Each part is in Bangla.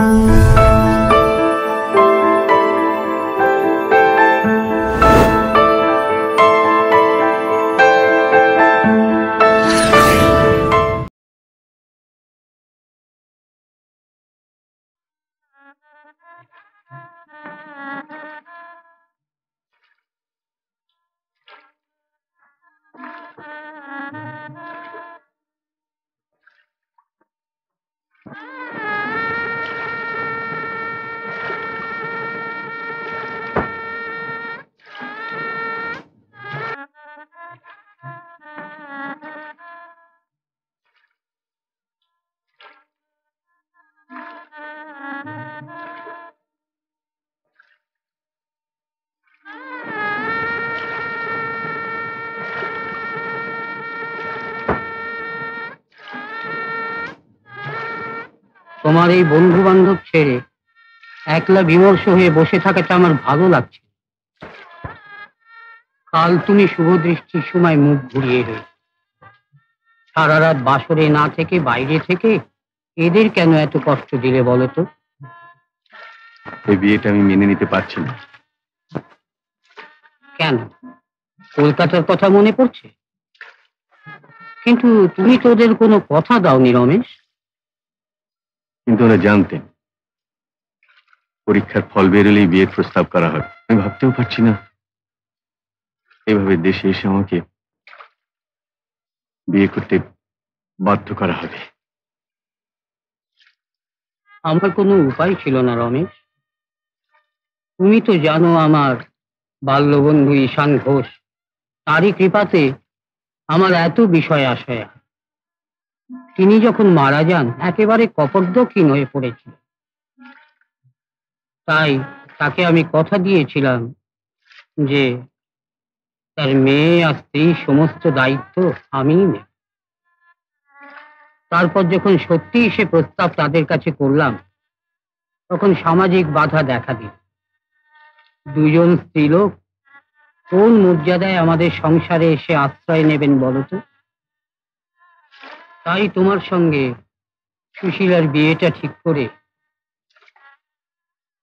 Música তোমার এই বন্ধু বান্ধব ছেড়ে একলা বিমর্ষ হয়ে বসে থাকাটা আমার ভালো লাগছে। কাল তুমি শুভ দৃষ্টির সময় মুখ ঘুরিয়ে রয়ে সারা রাত বাসরে না থেকে বাইরে থেকে এদের কেন এত কষ্ট দিলে বলো তো? এই বিয়েটা আমি মেনে নিতে পারছি না। কেন? কলকাতার কথা মনে পড়ছে? কিন্তু তুমি তো ওদের কোনো কথা দাওনি রমেশ। কিন্তু ওরা জানতেন। পরীক্ষার ফল বেরোলেই বিয়ের প্রস্তাব করা হবে। আমি ভাবতেও পারছি না। এভাবে দেশে এসে আমাকে বিয়ে করতে বাধ্য করা হবে। আমার কোনো উপায় ছিল না, রমেশ। তুমি তো জানো আমার বাল্যবন্ধু ঈশান ঘোষ। তারই কৃপাতে আমার এত বিষয় আশয়া তিনি যখন মারা যান, একেবারে কপর্দক্ষীণ হয়ে পড়েছিল তাই তাকে আমি কথা দিয়েছিলাম যে, তার মেয়ে আর স্ত্রী সমস্ত দায়িত্ব আমিই নেব। তারপর যখন সত্যিই সে প্রস্তাব তাদের কাছে করলাম, তখন সামাজিক বাধা দেখা দিল। দুজন স্ত্রীলোক কোন মর্যাদায় আমাদের সংসারে এসে আশ্রয় নেবেন বলতো তাই তোমার সঙ্গে সুশীলার বিয়েটা ঠিক করে।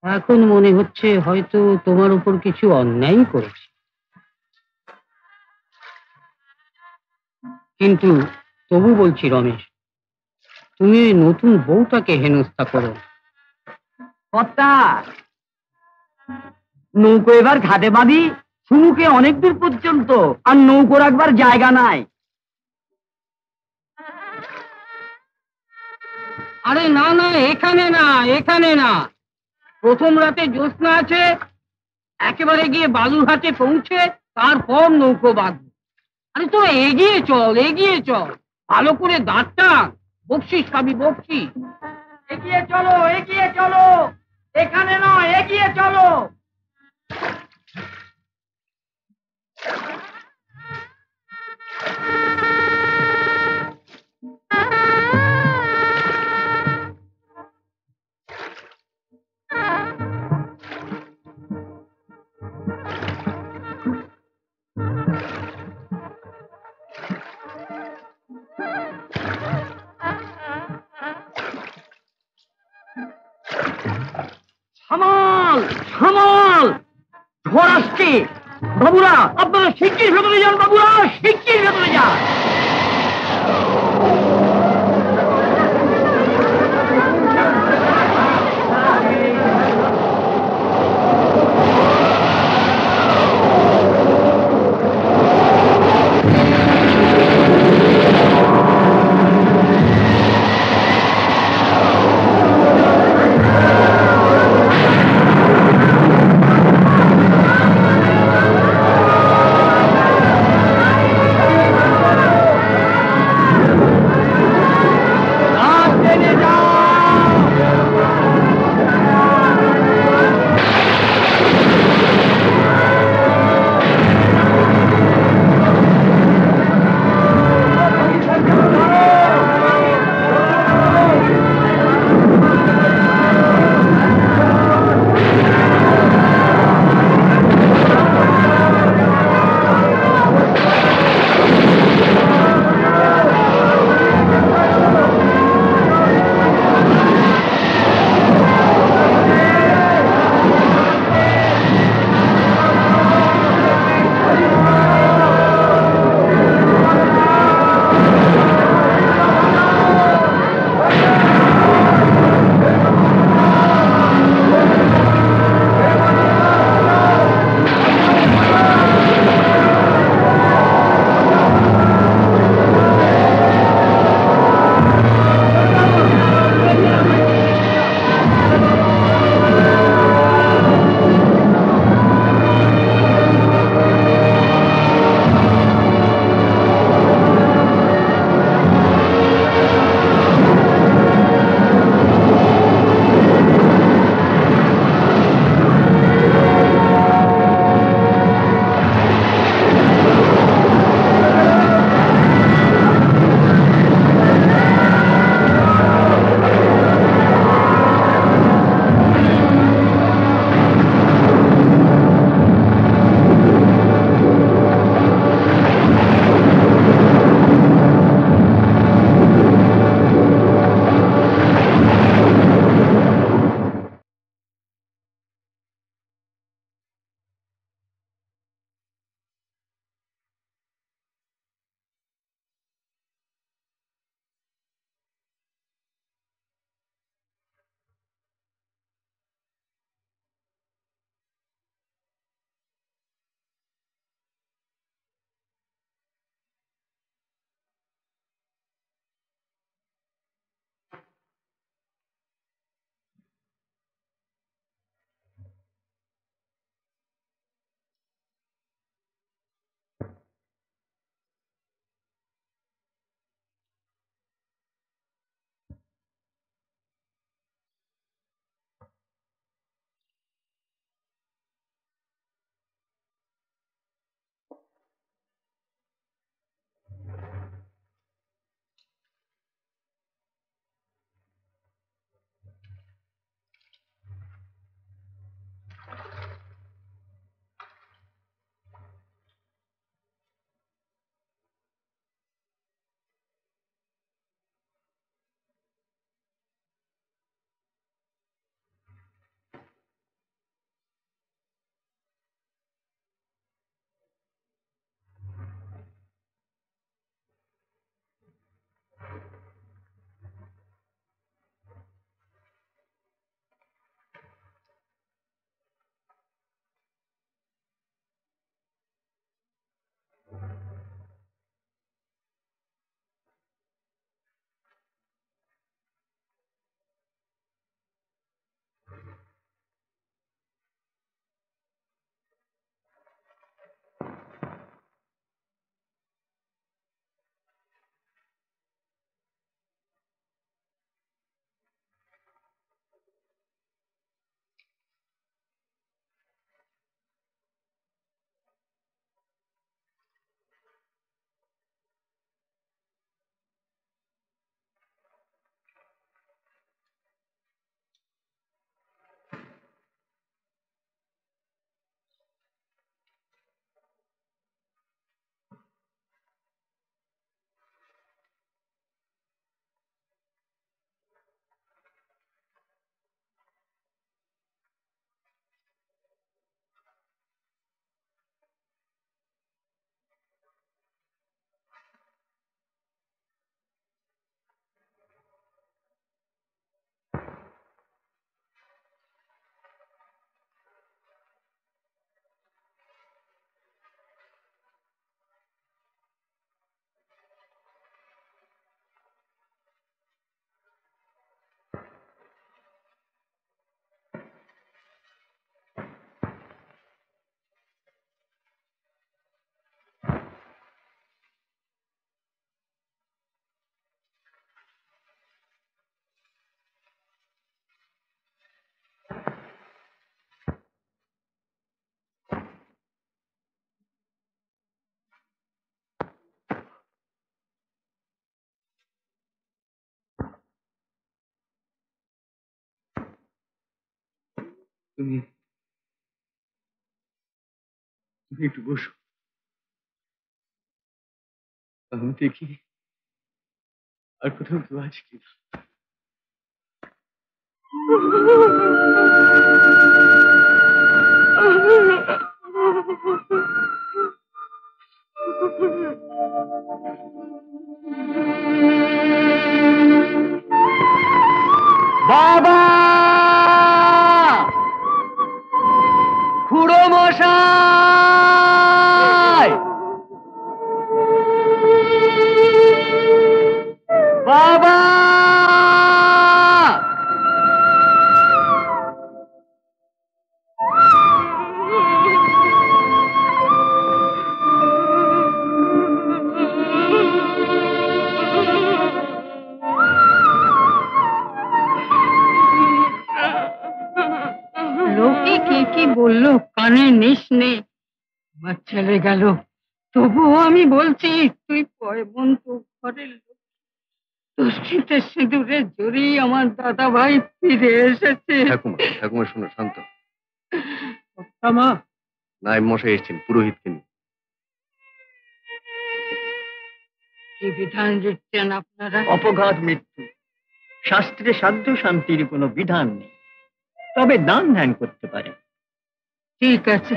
এখন মনে হচ্ছে হয়তো তোমার উপর কিছু অন্যায় করেছে। কিন্তু তবু বলছি, রমেশ, তুমি ওই নতুন বউটাকে হেনস্থা করো নৌকো এবার ঘাটে বাঁধি সুমুখে অনেক দূর পর্যন্ত, আর নৌকো রাখবার জায়গা নাই। আরে না না, এখানে না এখানে না। প্রথম রাতে জ্যোৎস্না আছে, একেবারে গিয়ে বালুরহাটে পৌঁছে তারপর নৌকো বাঁধবো। আরে তো এগিয়ে চল এগিয়ে চল। ভালো করে দাঁতটা বকশিস পাবি বকশিস। এগিয়ে চলো এগিয়ে চলো। এখানে নয় এগিয়ে চলো। সামাল সামাল ঝড় আসছে। বাবুরা আপনারা শিগগির ভেতরে যান বাবুরা শিগগির ভেতরে যান। তুমি তুমি একটু বসো আমি দেখি আর কোথাও কেউ আছে কি বাবা খুড়ো কানে নিস নে। আমার ছেলে গেল। তবুও আমি বলছি তুই তো ঘরের লোক। তোর শীতের সিঁদুরে জড়িয়ে আমার দাদা ভাই ফিরে এসেছে। ঠাকুমা ঠাকুমা শোনো শান্ত। মা। নাইব মশাই এসেছেন পুরোহিতকে নিয়ে। কি বিধান দিচ্ছেন আপনারা? অপঘাত মৃত্যু। শাস্ত্রে সাধ্য শান্তির কোনো বিধান নেই। তবে দান ধ্যান করতে পারে ঠিক আছে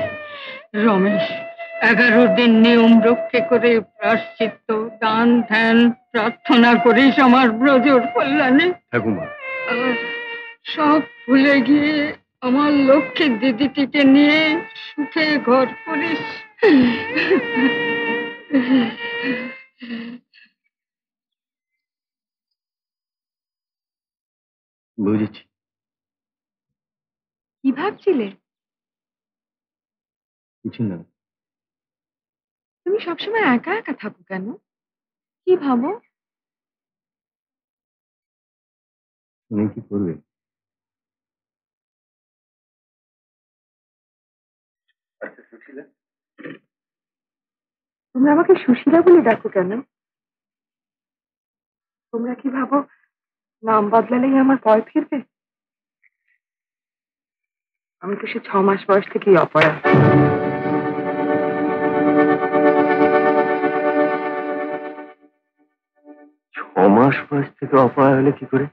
রমেশ। এগারো দিন নিয়ম রক্ষে করে প্রাশ্চিত্য দান ধ্যান প্রার্থনা করিস আমার ব্রজর কল্যাণে। ঠাকুমা সব ভুলে গিয়ে আমার লক্ষ্মীর দিদিটিকে নিয়ে সুখে ঘর করিস। বুঝেছি। কি ভাবছিলে? কিছু না তুমি সবসময় একা একা থাকো কেন? কি ভাবো? তুমি কি করবে? আচ্ছা সুশীলা। তোমরা আমাকে সুশীলা বলে ডাকো কেন? তোমরা কি ভাবো নাম বদলালেই আমার ভয় ফিরবে? আমি তো সে ছ মাস বয়স থেকেই অপরাধ। মাস বয়স থেকে অপয়া হলে কি করে?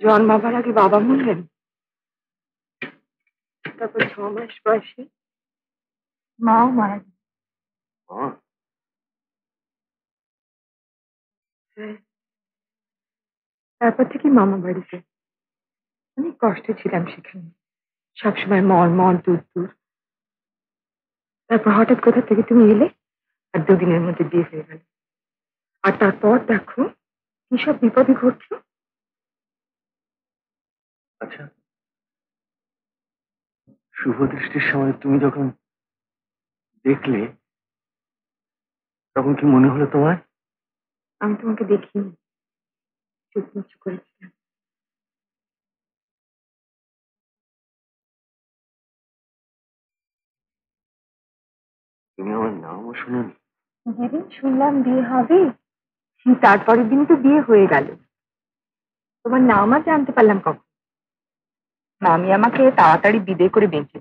জন্মাবার আগে বাবা মরলেন? তারপর ছ মাস বয়সে মাও মারা। হ্যাঁ। তারপর থেকে মামা বাড়িতে। অনেক কষ্টে ছিলাম সেখানে। সবসময় মন মন দূর দূর। তারপর হঠাৎ কোথা থেকে তুমি এলে? আর দুদিনের মধ্যে বিয়ে হয়ে গেল। আর তারপর দেখো কি সব বিপদে ঘটলো? আচ্ছা শুভ দৃষ্টির সময় তুমি যখন দেখলে তখন কি মনে হলো তোমার? আমি তোমাকে দেখিনি। চুপ মুচু করেছিলাম। তুমি আমার নামও শুনোনি। যেদিন শুনলাম বিয়ে হবে। তারপরের দিন তো বিয়ে হয়ে গেল। তোমার নাম আর জানতে পারলাম কখন? মামি আমাকে তাড়াতাড়ি বিদে করে বেঁচেছে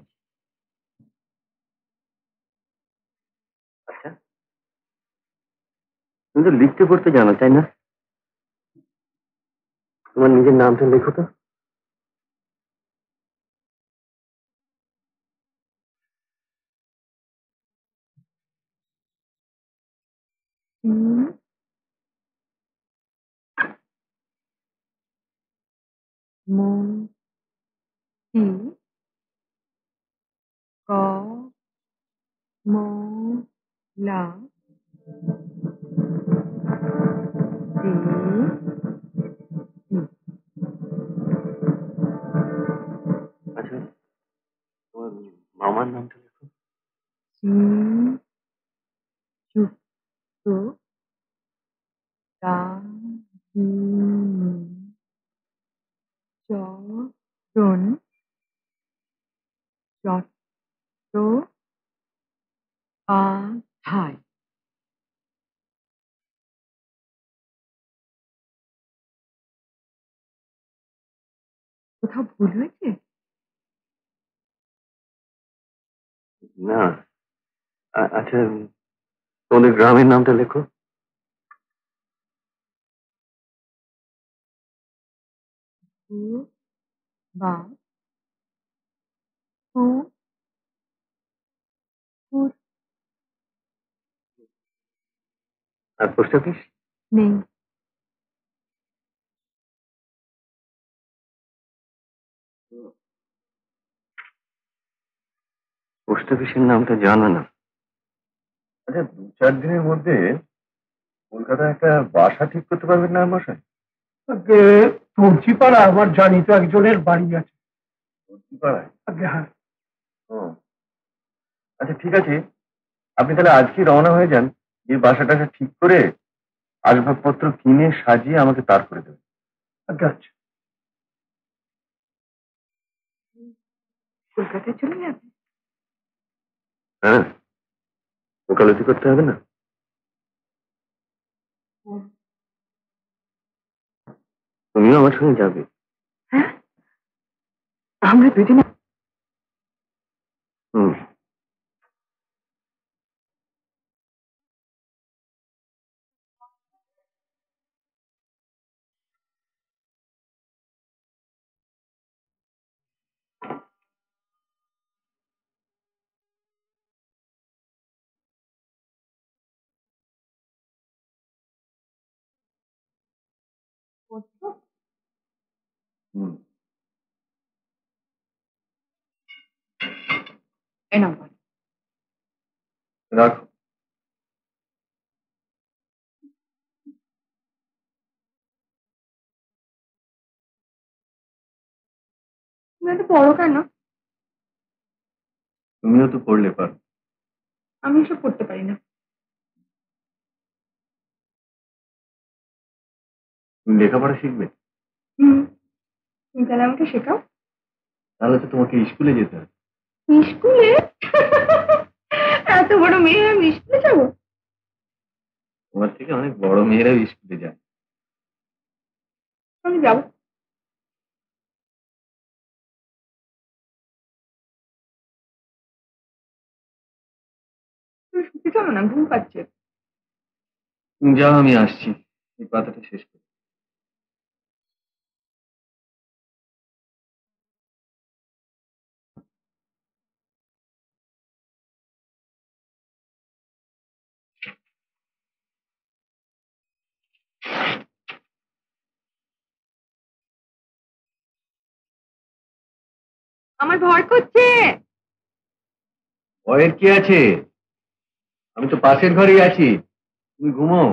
আচ্ছা। তুমি তো লিখতে পড়তে জানো তাই না? তোমার নিজের নামটা লেখো তো হুম মন কি ক ম লা দে আচ্ছা তোমার মামার নামটা লেখো হুম যুক্ত তা চরণ চট্ট পাধ্যায় কোথাও ভুল হয়েছে? না। আচ্ছা তোমাদের গ্রামের নামটা লেখো। ও বা আর পোস্ট অফিস নেই। পোস্ট অফিসের নামটা জানো না? আচ্ছা দু চার দিনের মধ্যে কলকাতায় একটা বাসা ঠিক করতে পারবেন না মশাই আগে আমার জানি তো একজনের বাড়ি আছে। পাড়ায় হ্যাঁ। ও। আচ্ছা ঠিক আছে। আপনি তাহলে আজকে রওনা হয়ে যান এই বাসাটাকে ঠিক করে আসবাবপত্র কিনে সাজিয়ে আমাকে তার করে দেবেন। আচ্ছা। কলকাতায় চলে যাবে? হ্যাঁ। ওকালতি করতে হবে না? তুমিও আমার সঙ্গে যাবে। হ্যাঁ? আমরা দুজনে হুম এই নাম্বার রাখো তুমি এত বড় কেন তুমিও তো পড়লে পারো আমি এসব করতে পারি না লেখাপড়া শিখবে হুম তুমি তাহলে আমাকে শেখাও। তাহলে তো তোমাকে স্কুলে যেতে হবে। স্কুলে? এত বড় মেয়ে আমি স্কুলে যাব? তোমার থেকে অনেক বড় মেয়েরাও স্কুলে যায়। আমি যাব। শুতে চলো না ঘুম পাচ্ছে। যাও আমি আসছি। এই পাতাটা শেষ করি আমার ভয় করছে। ভয়ের কি আছে? আমি তো পাশের ঘরেই আছি। তুমি ঘুমো।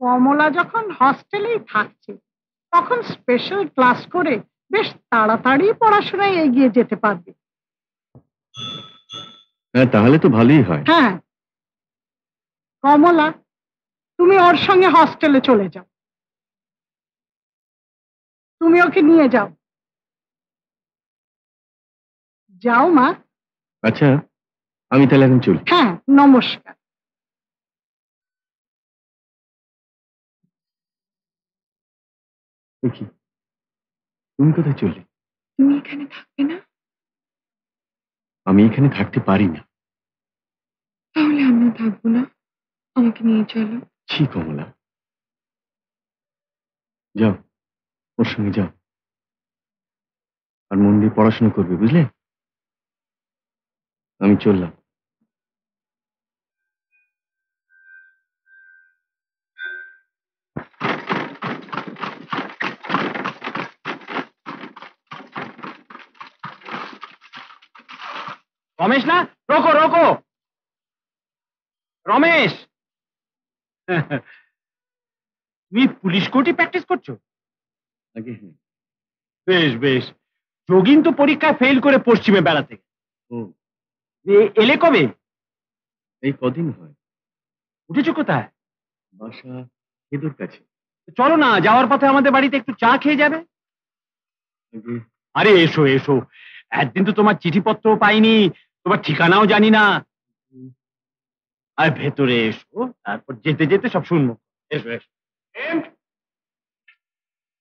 কমলা যখন হস্টেলেই থাকছে তখন স্পেশাল ক্লাস করে বেশ তাড়াতাড়ি পড়াশোনায় এগিয়ে যেতে পারবে। হ্যাঁ তাহলে তো ভালোই হয়। হ্যাঁ। কমলা তুমি ওর সঙ্গে হস্টেলে চলে যাও। তুমি ওকে নিয়ে যাও। যাও মা। আচ্ছা আমি তাহলে এখন চলি। হ্যাঁ নমস্কার। দেখি। তুমি কোথায় চললে? তুমি এখানে থাকবে না? আমি এখানে থাকতে পারি না। তাহলে আমিও থাকব না। আমাকে নিয়ে চলো। ছি কমলা। যাও ওর সঙ্গে যাও। আর মন দিয়ে পড়াশোনা করবে বুঝলে? আমি চললাম। রমেশ না? রোকো রোকো। রমেশ। তুমি পুলিশ কোর্টে প্র্যাকটিস করছ? বেশ বেশ। যোগিন তো পরীক্ষায় ফেল করে পশ্চিমে বেড়াতে এলে কবে? এই কদিন হয়। উঠেছো কোথায়? বাসা খেদুর কাছে। চলো না যাওয়ার পথে আমাদের বাড়িতে একটু চা খেয়ে যাবে। আরে এসো এসো। একদিন তো তোমার চিঠিপত্র পাইনি। তোমার ঠিকানাও জানি না। আর ভেতরে এসো তারপর যেতে যেতে সব শুনব। এসো এসো। হেম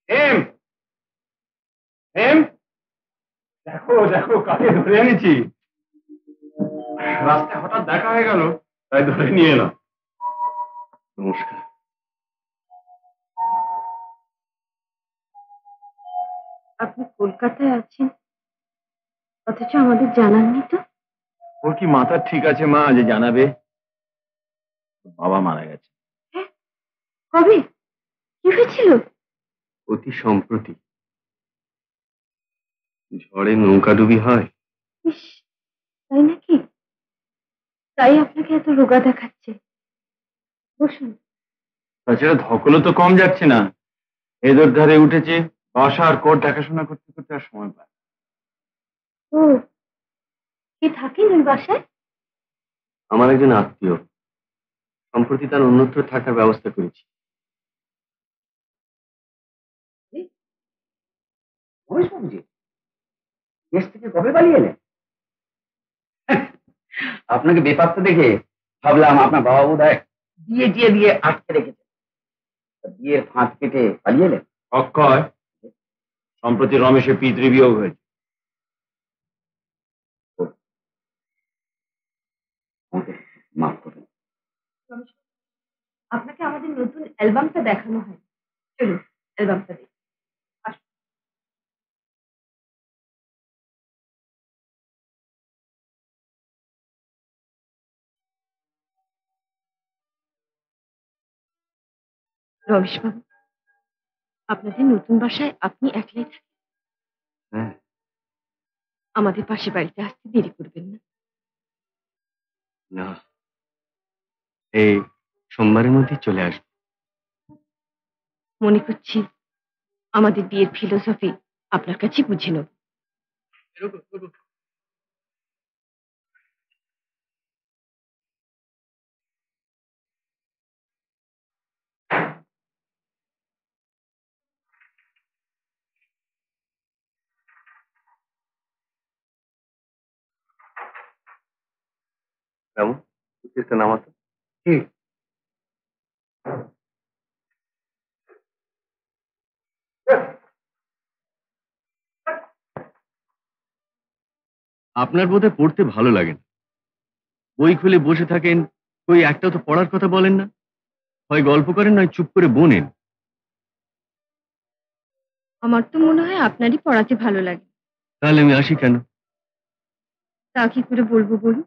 হেম হেম দেখো দেখো কাকে ধরে এনেছি। রাস্তায় হঠাৎ দেখা হয়ে গেল তাই ধরে নিয়ে এলাম। নমস্কার। আপনি কলকাতায় আছেন? অথচ আমাদের জানাননি তো। ওর কি মাথা ঠিক আছে মা যে জানাবে? বাবা মারা গেছে। কবে? কি হয়েছিল? অতি সম্প্রতি। ঝড়ে নৌকাডুবি হয়। তাই নাকি? তাই আপনাকে এত রোগা দেখাচ্ছে। বসুন। তাছাড়া ধকলও তো কম যাচ্ছে না। এদের ধারে উঠেছে বাসা আর কোর্ট দেখাশোনা করতে করতে আর সময় পায়। ও কি থাকেন ওই বাসায়? আমার একজন আত্মীয়। সম্প্রতি তার অন্যত্র থাকার ব্যবস্থা করেছি। বাবুজি? দেশ থেকে কবে পালিয়ে এলেন? আপনাকে বেপাত্তা দেখে ভাবলাম আপনার বাবা বোধ হয় দিয়ে দিয়ে দিয়ে আটকে রেখেছে। বিয়ের ফাঁদ কেটে পালিয়ে এলেন? অক্ষয় সম্প্রতি রমেশের পিতৃবিয়োগ হয়েছে মাফ করবেন আপনাকে আমাদের নতুন অ্যালবামটা দেখানো হয়। চলুন অ্যালবামটা দেখি। রমেশবাবু আপনাদের নতুন বাসায় আপনি একলাই থাকেন? হ্যাঁ। আমাদের পাশে বাড়িতে আসতে দেরি করবেন না। না। এই সোমবারের মধ্যে চলে আসবে। মনে করছি আমাদের বিয়ের ফিলোসফি আপনার কাছে বুঝে নেব। সুচিসটা নামাতো আপনার বোধহয় পড়তে ভালো লাগে না। বই খুলে বসে থাকেন ওই একটাও তো পড়ার কথা বলেন না। হয় গল্প করেন নয় চুপ করে বোনেন। আমার তো মনে হয় আপনারই পড়াতে ভালো লাগে। তাহলে আমি আসি কেন? তা কি করে বলব বলুন?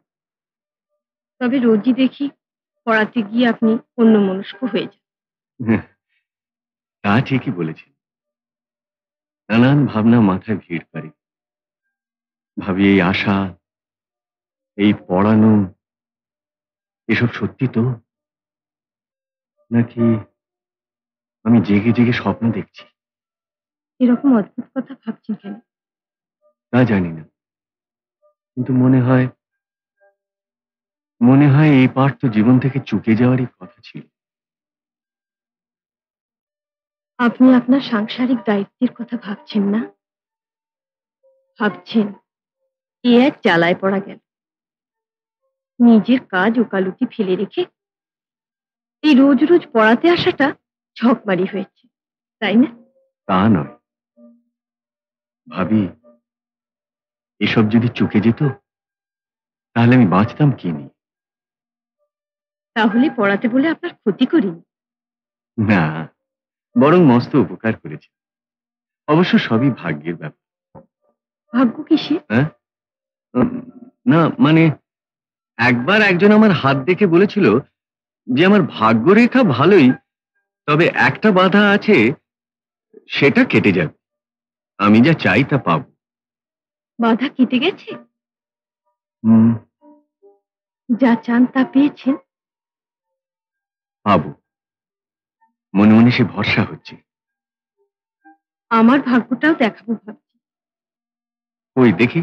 তবে রোজই দেখি পড়াতে গিয়ে আপনি অন্য মনস্ক হয়ে যান। তা ঠিকই বলেছেন। নানান ভাবনা মাথায় ভিড় করে। ভাবি এই আশা এই পড়ানো এসব সত্যি তো? নাকি আমি জেগে জেগে স্বপ্ন দেখছি? এরকম অদ্ভুত কথা ভাবছেন কেন? তা জানি না। কিন্তু মনে হয় মনে হয় এই পাঠ তো জীবন থেকে চুকে যাওয়ারই কথা ছিল। আপনি আপনার সাংসারিক দায়িত্বের কথা ভাবছেন না? ভাবছেন এ এক জ্বালায় পড়া গেল। নিজের কাজ ওকালতি ফেলে রেখে এই রোজ রোজ পড়াতে আসাটা ঝকমারি হয়েছে তাই না? তা নয়। ভাবি এসব যদি চুকে যেত তাহলে আমি বাঁচতাম কি নিয়ে? তাহলে পড়াতে বলে আপনার ক্ষতি করিনি। না বরং মস্ত উপকার করেছে। অবশ্য সবই ভাগ্যের ব্যাপার। ভাগ্য কিসে উম, না মানে একবার একজন আমার হাত দেখে বলেছিল যে আমার ভাগ্যরেখা ভালোই তবে একটা বাধা আছে সেটা কেটে যাবে। আমি যা চাই তা পাবো। বাধা কেটে গেছে? যা চান তা পেয়েছেন? পাবো। মনে মনে সে ভরসা হচ্ছে। আমার ভাগ্যটাও দেখাবো ভাবছি। ওই দেখি।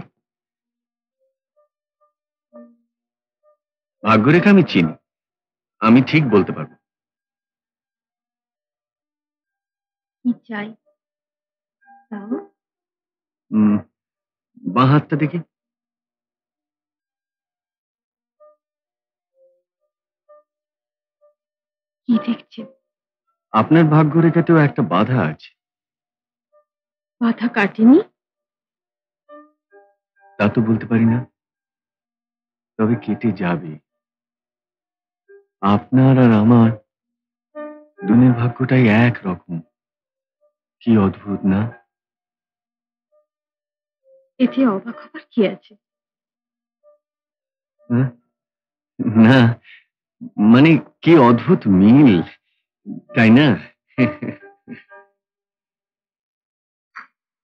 ভাগ্যরেখা আমি চিনি। আমি ঠিক বলতে পারব। কি চাই? তাও? উম, বাঁ হাতটা দেখি। কি দেখছেন আপনার ভাগ্যরেখাতেও একটা বাধা আছে। বাধা কাটেনি? তা তো বলতে পারি না। তবে কেটে যাবে। আপনার আর আমার দুনের ভাগ্যটাই এক রকম। কি অদ্ভুত না? এতে অবাক হবার কি আছে? হ্যাঁ? না মানে কি অদ্ভুত মিল তাই না?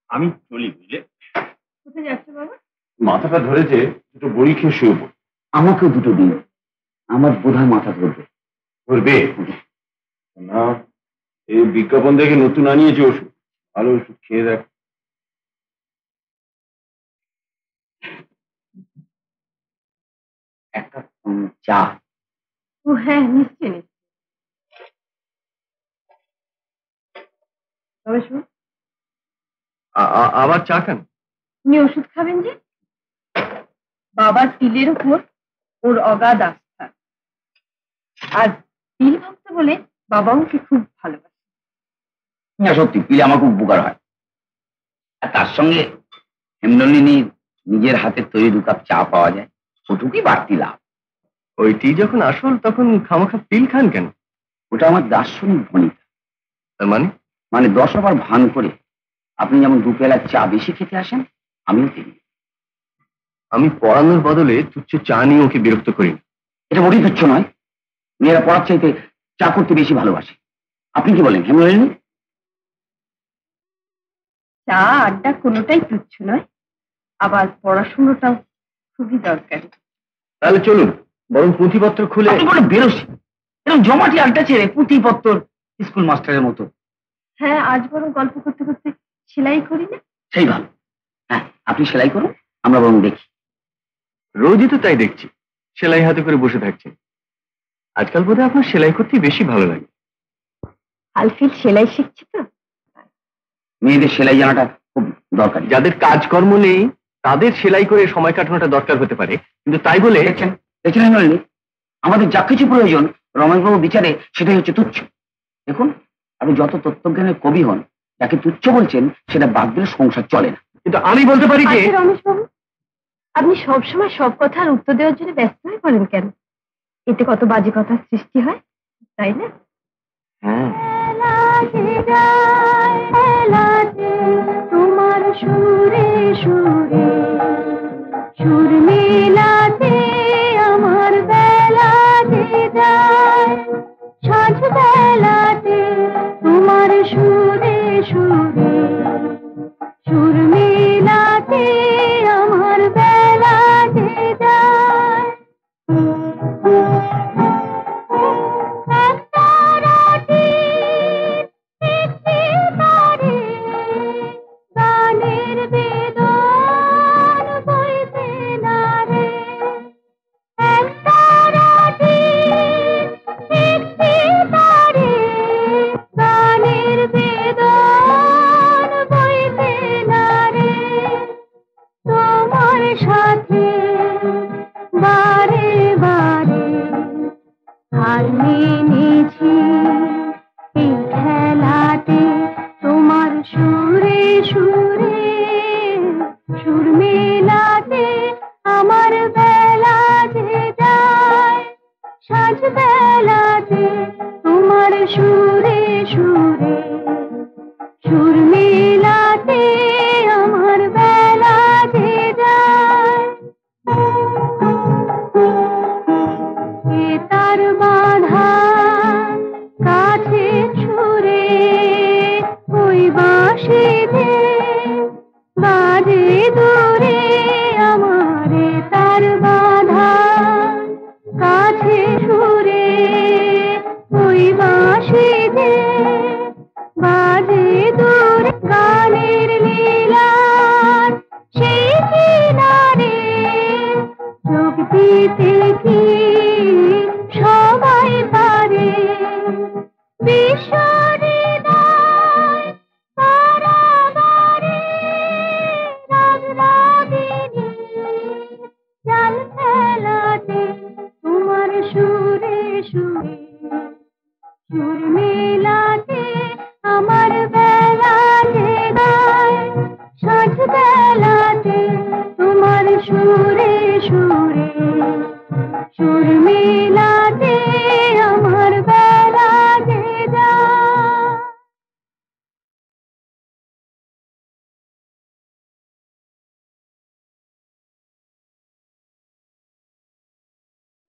আমি চলি বুঝলে? কোথায় যাচ্ছে বাবা? মাথাটা ধরেছে দুটো বড়ি খেয়ে শুয়ে পড়। আমাকেও দুটো দিন। আমার বোধহয় মাথা ধরবে। ধরবে? না এই বিজ্ঞাপন দেখে নতুন আনিয়েছে ওষুধ। ভালো ওষুধ খেয়ে দেখ। একটা চা। ও হ্যাঁ নিশ্চয় নিশ্চয় আবার চা ওষুধ খাবেন যে? বাবার তিলের উপর ওর অগাধ আস্থা। আর তিল ভক্ত বলে বাবা ওকে খুব ভালোবাসে। না সত্যি পিলে আমার খুব উপকার হয়। আর তার সঙ্গে হেমনলিনীর নিজের হাতে তৈরি দু কাপ চা পাওয়া যায় ওটুকুই বাড়তি লাভ। ওইটি যখন আসল তখন খামাখা পিল খান কেন? ওটা আমার দার্শনিক ভনিতা। তার মানে? মানে দশ আবার ভান করে আপনি যেমন দু পেলা চা বেশি খেতে আসেন আমিও তেমনি আমি পড়ানোর বদলে তুচ্ছ চা নিয়ে ওকে বিরক্ত করি। এটা মোটেই তুচ্ছ নয়। মেয়েরা পড়ার চাইতে চা করতে বেশি ভালোবাসে। আপনি কি বলেন হেমনলিনী? চা আড্ডা কোনোটাই তুচ্ছ নয়। আবার পড়াশুনোটাও খুবই দরকারি। তাহলে চলুন বরং পুঁথিপত্র খুলে বলে বেরোসি এরকম জমাটি আড্ডা ছেড়ে পুঁথিপত্র স্কুল মাস্টারের মতো। হ্যাঁ আজ বরং গল্প করতে করতে সেলাই করি না? সেই ভালো। হ্যাঁ আপনি সেলাই করুন আমরা বরং দেখি। রোজই তো তাই দেখছি। সেলাই হাতে করে বসে থাকছেন আজকাল বোধহয় আপনার সেলাই করতে বেশি ভালো লাগে। হালফিল সেলাই শিখছি তো। মেয়েদের সেলাই জানাটা খুব দরকার। যাদের কাজকর্ম নেই তাদের সেলাই করে সময় কাটানোটা দরকার হতে পারে। কিন্তু তাই বলে দেখছেন? আমাদের যা কিছু প্রয়োজন রমেশবাবু বিচারে সেটাই হচ্ছে তুচ্ছ। দেখুন আপনি যত তত্ত্বজ্ঞানের কবি হন যাকে তুচ্ছ বলছেন সেটা বাদ দিলে সংসার চলে না। কিন্তু আমি বলতে পারি যে আচ্ছা রমেশ বাবু আপনি সবসময় সব কথার উত্তর দেওয়ার জন্য ব্যস্ত হয়ে পড়েন কেন? এতে কত বাজে কথার সৃষ্টি হয় তাই না? হ্যাঁ। তোমার সুরে সুরে সুর মেলাতে আমার বেলা যে যায় সাজ বেলাতে তোমার সুরে সুরে সুর মেলাতে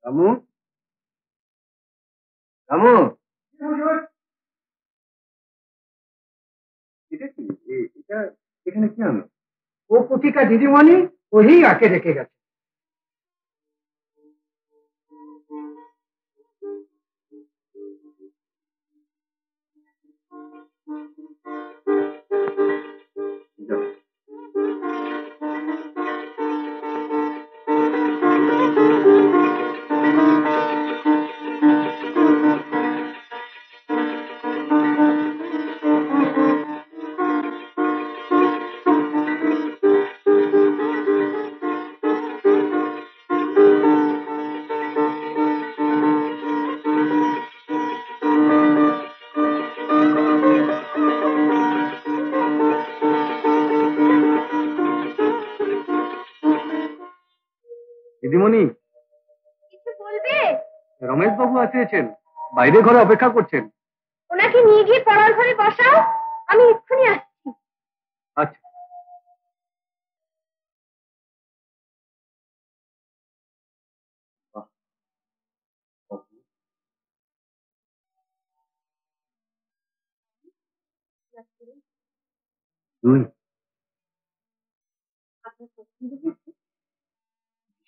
রামু? রামু? এটা এখানে কি আনো? ও পুতিকা দিদিমণি ওই আঁকে রেখে গেছে। যাও। দিদিমণি রমেশ বাবু আসিয়েছেন বাইরে ঘরে অপেক্ষা করছেন। ওনাকে নিয়ে গিয়ে পড়ার ঘরে বসাও আমি এক্ষুনি আসছি। আচ্ছা। তুই আপনার পছন্দ হয়েছে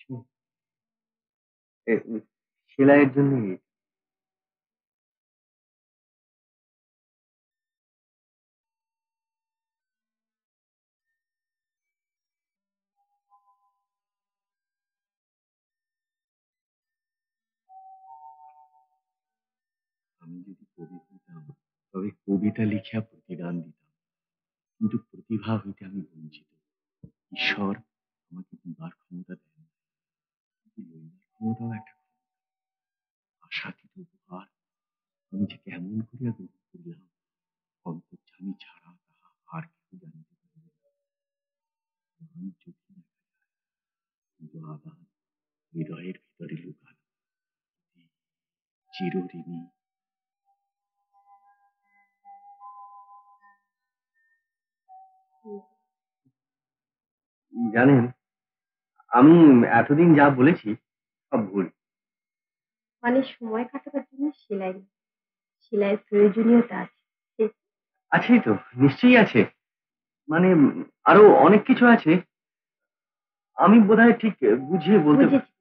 এ, সেলাইয়ের জন্য আমি যদি কবি হইতাম তবে কবিতা লিখিয়া প্রতিদান দিতাম কিন্তু প্রতিভা হইতে আমি বঞ্চিত। ঈশ্বর আমাকে দিবার ক্ষমতা লইবার ক্ষমতাও একটা উপহার আমি যে কেমন করিয়া গ্রহণ করিলাম অন্তর্যামী ছাড়া তাহা আর জানিতে চোখে দেখা যায় হৃদয়ের ভিতরে লুকানো চিরঋণী। জানেন, আমি এতদিন যা বলেছি সব ভুল। মানে সময় কাটাবার জন্য সেলাই। সেলাইয়ের প্রয়োজনীয়তা আছে। আছেই তো নিশ্চয়ই আছে। মানে আরও অনেক কিছু আছে। আমি বোধহয় ঠিক বুঝিয়ে বলতে বুঝেছি।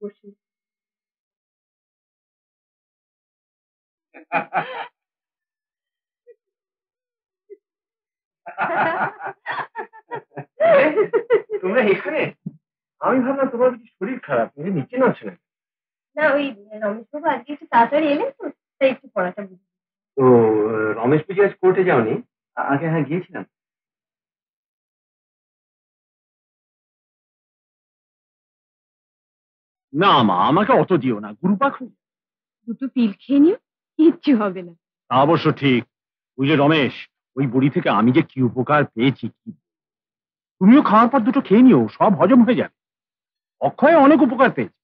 বসুন। তোমরা এখানে? আমি ভাবলাম তোমার কিছু শরীর খারাপ? তুমি নিচে নাচ না না ওই রমেশবাবু আজকে একটু তাড়াতাড়ি এলেন তো তাই একটু পড়াটা বুঝি তো রমেশ পুজি আজ কোর্টে যাওনি? আগে হ্যাঁ গিয়েছিলাম। না মা আমাকে অত দিও না হয়ে যাবে। দুটো পিল খেয়ে নিও কিচ্ছু হবে না। তা অবশ্য ঠিক। বুঝলে রমেশ ওই বড়ি থেকে আমি যে কি উপকার পেয়েছি কি তুমিও খাওয়ার পর দুটো খেয়ে নিও সব হজম হয়ে যাবে। অক্ষয় অনেক উপকার পেয়েছে।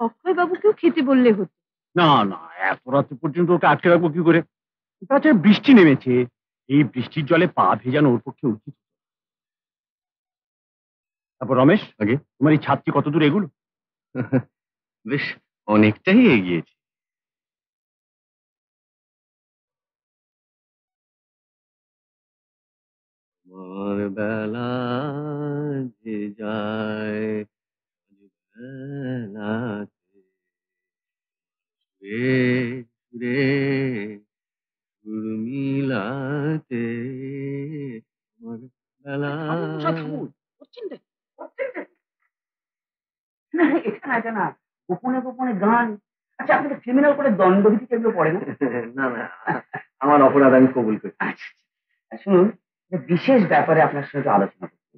অক্ষয় বাবুকেও খেতে বললে হতো। না না এত রাত্রি পর্যন্ত ওকে আটকে রাখব কি করে? তাছাড়া বৃষ্টি নেমেছে এই বৃষ্টির জলে পা ভেজানো ওর পক্ষে উচিত তারপর রমেশ আগে তোমার এই ছাত্রী কত দূর এগুলো? বেশ অনেকটাই এগিয়েছে। আমার বেলা যে যায় বেলাতে রে রে উর্মিলাতে আমার বেলা না এটা না এটা না গোপনে গোপনে গান আচ্ছা আপনাকে ক্রিমিনাল করে দণ্ডবিধি এগুলো পড়ে না না আমার অপরাধ আমি কবুল করি। আচ্ছা আচ্ছা। শুনুন বিশেষ ব্যাপারে আপনার সঙ্গে আলোচনা করতে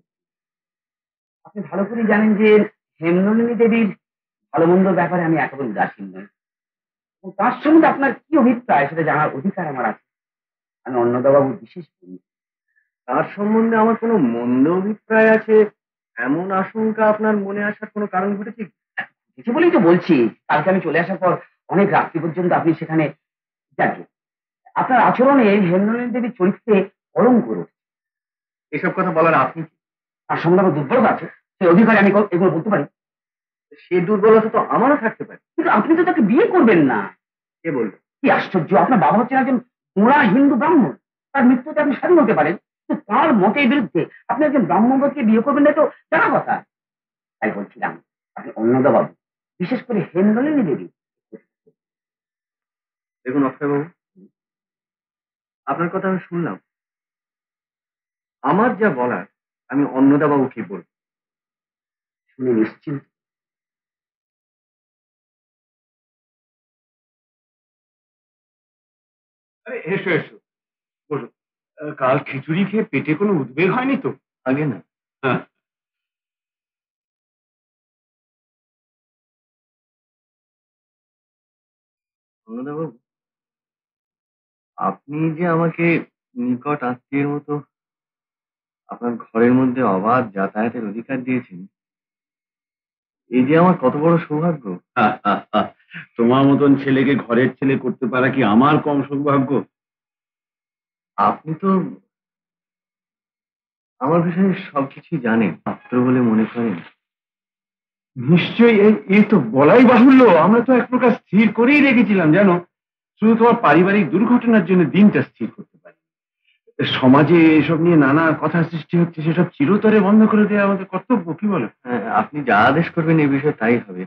আপনি ভালো করে জানেন যে হেমনলিনী দেবীর ভালো মন্দ ব্যাপারে আমি একেবারে উদাসীন নই। তার সম্বন্ধে আপনার কি অভিপ্রায় সেটা জানার অধিকার আমার আছে। আমি অন্নদাবাবু বিশেষ করি তার সম্বন্ধে আমার কোনো মন্দ অভিপ্রায় আছে? এমন আশঙ্কা আপনার মনে আসার কোনো কারণ ঘটেছে? কিছু বলেই তো বলছি। কালকে আমি চলে আসার পর অনেক রাত্রি পর্যন্ত আপনি সেখানে যাকে আপনার আচরণে হেমনলিনী দেবীর চরিত্রে কলঙ্ক রয়েছে। এসব কথা বলার আপনি? তার সম্বন্ধে আমার দুর্বলতা আছে সেই অধিকারে আমি এগুলো- বলতে পারি। সে দুর্বলতা তো আমারও থাকতে পারে। কিন্তু আপনি তো তাকে বিয়ে করবেন না। কে বলবে? কি আশ্চর্য আপনার বাবা হচ্ছেন একজন গোড়া হিন্দু ব্রাহ্মণ। তার মৃত্যুতে আপনি স্বাধীন হতে পারেন। কিন্তু তার মতের বিরুদ্ধে আপনি একজন ব্রাহ্মণকে বিয়ে করবেন না তো জানা কথা। তাই বলছিলাম আপনি অন্নদাবাবু বিশেষ করে হেমনলিনী দেবী দেখুন অক্ষয়বাবু আপনার কথা আমি শুনলাম। আমার যা বলার আমি অন্নদাবাবুকে বলব। শুনে নিশ্চিন্ত। আরে এসো এসো। বসো কাল খিচুড়ি খেয়ে পেটে কোনো উদ্বেগ হয়নি তো? আগে না। হ্যাঁ। অন্নদাবাবু আপনি যে আমাকে নিকট আত্মীয়ের মতো আপনার ঘরের মধ্যে অবাধ যাতায়াতের অধিকার দিয়েছেন এই যে আমার কত বড় সৌভাগ্য। তোমার মতন ছেলেকে ঘরের ছেলে করতে পারা কি আমার কম সৌভাগ্য? আপনি তো আমার বিষয়ে সবকিছুই জানেন পাত্র বলে মনে করেন। নিশ্চয়ই এই- এই তো বলাই বাহুল্য। আমরা তো এক প্রকার স্থির করেই রেখেছিলাম জানো? শুধু তোমার পারিবারিক দুর্ঘটনার জন্য দিনটা স্থির করতে পারি। সমাজে এসব নিয়ে নানা কথা সৃষ্টি হচ্ছে সেসব চিরতরে বন্ধ করে দেওয়া আমাদের কর্তব্য কি বলো? হ্যাঁ, আপনি যা আদেশ করবেন এই বিষয়ে তাই হবে।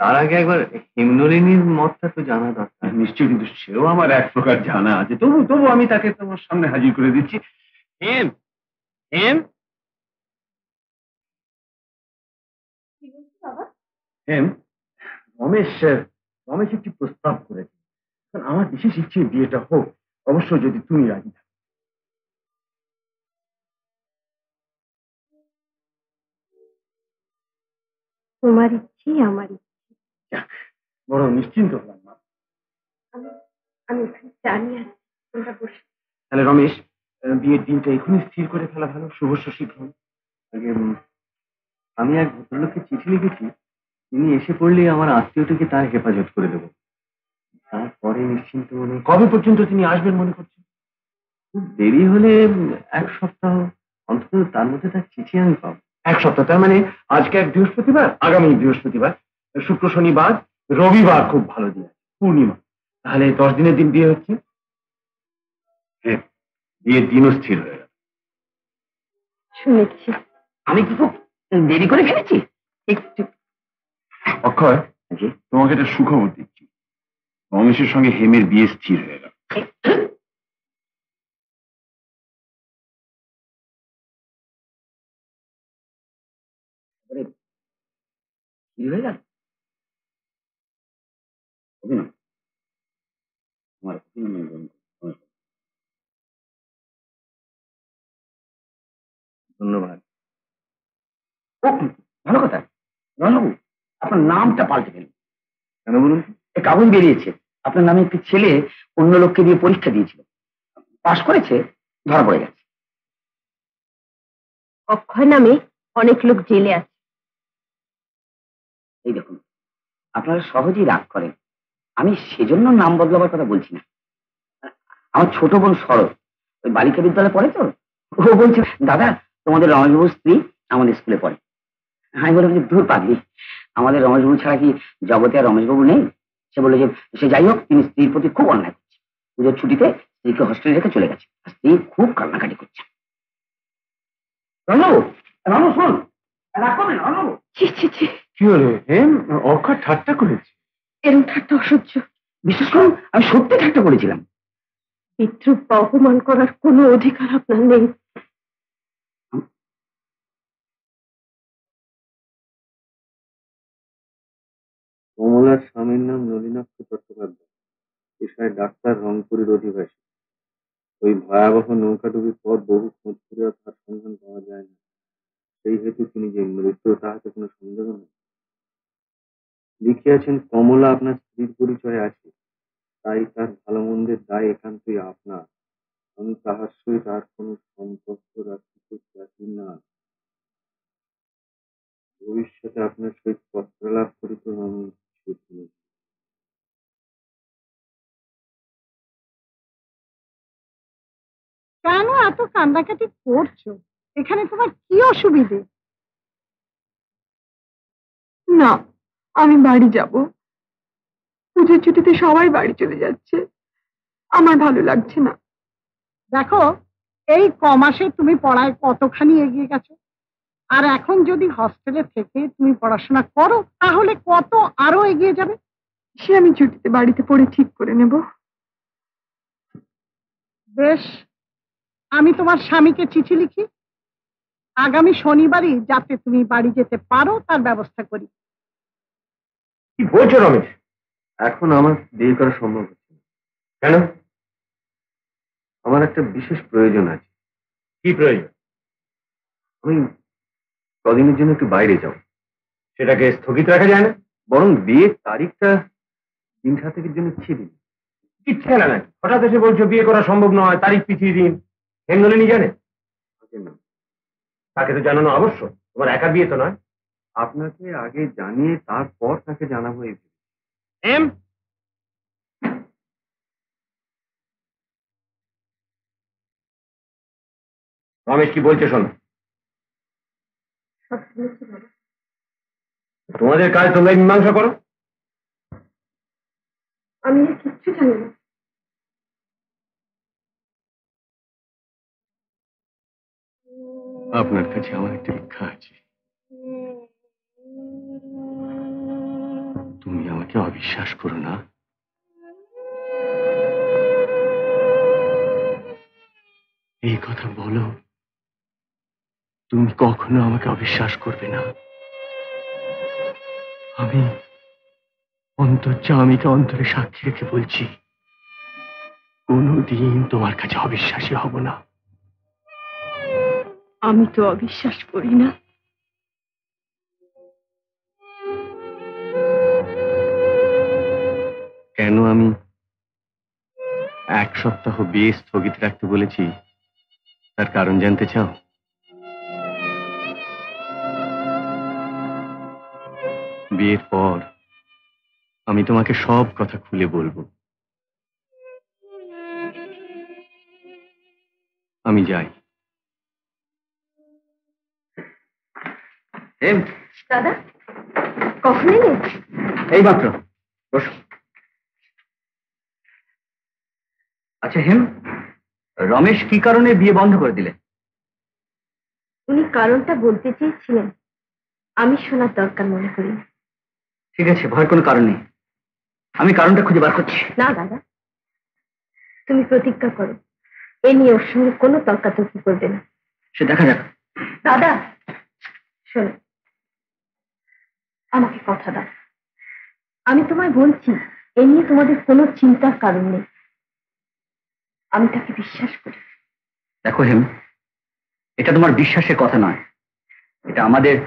তার আগে একবার হেমনলিনীর মতটা তো জানা দরকার। নিশ্চয়ই কিন্তু সেও আমার এক প্রকার জানা আছে। তবু তবু আমি তাকে তোমার সামনে হাজির করে দিচ্ছি। হেম হেম। হেম। রমেশ রমেশ একটি প্রস্তাব করেছে। আমার বিশেষ ইচ্ছে বিয়েটা হোক অবশ্য যদি তুমি রাজি থাকো। তোমার ইচ্ছেই আমার ইচ্ছে। বড় নিশ্চিন্ত হলাম মা। আমি তোমরা বসে। তাহলে রমেশ বিয়ের দিনটা এখনই স্থির করে ফেলা ভালো শুভ শীঘ্র আগে আমি এক ভদ্রলোককে চিঠি লিখেছি তিনি এসে পড়লেই আমার আত্মীয়টিকে তার হেফাজত করে দেবো। তারপরে নিশ্চিন্ত মনে কবে পর্যন্ত তিনি আসবেন মনে করছেন? খুব দেরি হলে এক সপ্তাহ অন্তত তার মধ্যে তার চিঠি আমি পাবো। এক সপ্তাহ তার মানে আজকে এক বৃহস্পতিবার আগামী বৃহস্পতিবার শুক্র শনিবার রবিবার খুব ভালো দিন পূর্ণিমা। তাহলে দশ দিনের দিন বিয়ে হচ্ছে? হ্যাঁ বিয়ের দিনও স্থির হয়ে গেল। শুনেছি। আমি কি খুব দেরি করে ফেলেছি? একটু অক্ষয় তোমাকে একটা সুখবর দিচ্ছি। রমেশের সঙ্গে হেমের বিয়ে স্থির হয়ে গেল। হয়ে গেল? আমার। ধন্যবাদ। ভালো কথা। রণবাবু আপনার নামটা পাল্টে ফেলুন। কেন বলুন? কাগজ বেরিয়েছে। আপনার নামে একটি ছেলে অন্য লোককে দিয়ে পরীক্ষা দিয়েছিল। পাশ করেছে ধরা পড়ে গেছে। অক্ষয় নামে অনেক লোক জেলে আছে। এই দেখুন আপনারা সহজেই রাগ করেন। আমি সেজন্য নাম বদলাবার কথা বলছি না। আমার ছোট বোন শরৎ ওই বালিকা বিদ্যালয়ে পড়ে তো? ও বলছে দাদা তোমাদের রমেশবাবুর স্ত্রী আমাদের স্কুলে পড়ে। আমি বললাম যে দূর পাগলি আমাদের রমেশবাবু ছাড়া কি জগতে আর রমেশবাবু নেই? সে বলে যে সে যাই হোক তিনি স্ত্রীর প্রতি খুব অন্যায় করছে পুজোর ছুটিতে স্ত্রীকে হস্টেলে রেখে চলে গেছে। আর স্ত্রী খুব কান্নাকাটি করছে রানু রানু শোন। রাগ করবে না রানু ছি ছি ছি। কি হলো হেম ঠাট্টা করেছে। এরম ঠাট্টা অসহ্য। বিশেষ করুন আমি সত্যি ঠাট্টা করেছিলাম। বা অপমান করার কোনো অধিকার আপনার নেই। কমলার স্বামীর নাম নলিনাক্ষ চট্টোপাধ্যায়। পেশায় ডাক্তার, রংপুরের অধিবাসী। ওই ভয়াবহ নৌকাডুবির পর বহু খোঁজ করিয়া তার সন্ধান পাওয়া যায় না। সেই হেতু তিনি যে মৃত্যু, তাহাতে কোনো সন্দেহ নেই। লিখিয়াছেন, কমলা আপনার স্ত্রীর পরিচয় আছে। তাই তার ভালো মন্দের দায় একান্তই আপনার। আমি তাহার সহিত আর কোনো সম্পর্ক রাখিতে চাহি না। ভবিষ্যতে আপনার সহিত পত্রলাভ করিতে আমি নই। কেন এত কান্দাকাটি করছ? এখানে তোমার কি অসুবিধে? না আমি বাড়ি যাব। পুজোর ছুটিতে সবাই বাড়ি চলে যাচ্ছে। আমার ভালো লাগছে না। দেখো এই কমাসে তুমি পড়ায় কতখানি এগিয়ে গেছো? আর এখন যদি হস্টেলে থেকে তুমি পড়াশোনা করো তাহলে কত আরও এগিয়ে যাবে? সে আমি ছুটিতে বাড়িতে পড়ে ঠিক করে নেব। বেশ আমি তোমার স্বামীকে চিঠি লিখি। আগামী শনিবারই যাতে তুমি বাড়ি যেতে পারো তার ব্যবস্থা করি। কি বলছো রমেশ? এখন আমার বিয়ে করা সম্ভব হচ্ছে না। কেন? আমার একটা বিশেষ প্রয়োজন আছে। কি প্রয়োজন? আমি কদিনের জন্য একটু বাইরে যাও। সেটাকে স্থগিত রাখা যায় না। বরং বিয়ের তারিখটা দিন সাতেকের জন্য পিছিয়ে দিন। কিচ্ছু খেলা নাই হঠাৎ এসে বলছো বিয়ে করা সম্ভব নয় তারিখ পিছিয়ে দিন। হেমনলিনী জানে? তাকে তো জানানো অবশ্য তোমার একা বিয়ে তো নয়। আপনাকে আগে জানিয়ে তারপর তাকে জানাব এই ভেবে। এম রমেশ কি বলছে শোনো। তোমাদের কাজ তোমরা মীমাংসা করো। আমি কিচ্ছু জানি না। আপনার কাছে আমার একটা ভিক্ষা আছে। তুমি আমাকে অবিশ্বাস করো না। এই কথা বলো। তুমি কখনো আমাকে অবিশ্বাস করবে না। আমি অন্তর্যামিকে অন্তরে সাক্ষী রেখে বলছি কোনোদিন তোমার কাছে অবিশ্বাসী হব না। আমি তো অবিশ্বাস করি না। কেন আমি এক সপ্তাহ বিয়ে স্থগিত রাখতে বলেছি তার কারণ জানতে চাও? বিয়ের পর আমি তোমাকে সব কথা খুলে বলব। আমি যাই। দাদা কখন এলে? এই মাত্র। বসো। আচ্ছা হেম রমেশ কি কারণে বিয়ে বন্ধ করে দিলে? উনি কারণটা বলতে চেয়েছিলেন। আমি শোনার দরকার মনে করি। না। ঠিক আছে ভয়ের কোনো কারণ নেই। আমি কারণটা খুঁজে বার করছি। না দাদা। তুমি প্রতিজ্ঞা করো এ নিয়ে ওর সঙ্গে কোনো তর্কাতর্কি করবে না। সে দেখা যাক। দাদা শোনো আমাকে কথা দাও। আমি তোমায় বলছি এ নিয়ে তোমাদের কোনো চিন্তার কারণ নেই। আমি তাকে বিশ্বাস করি। দেখো হেম এটা তোমার বিশ্বাসের কথা নয়। এটা আমাদের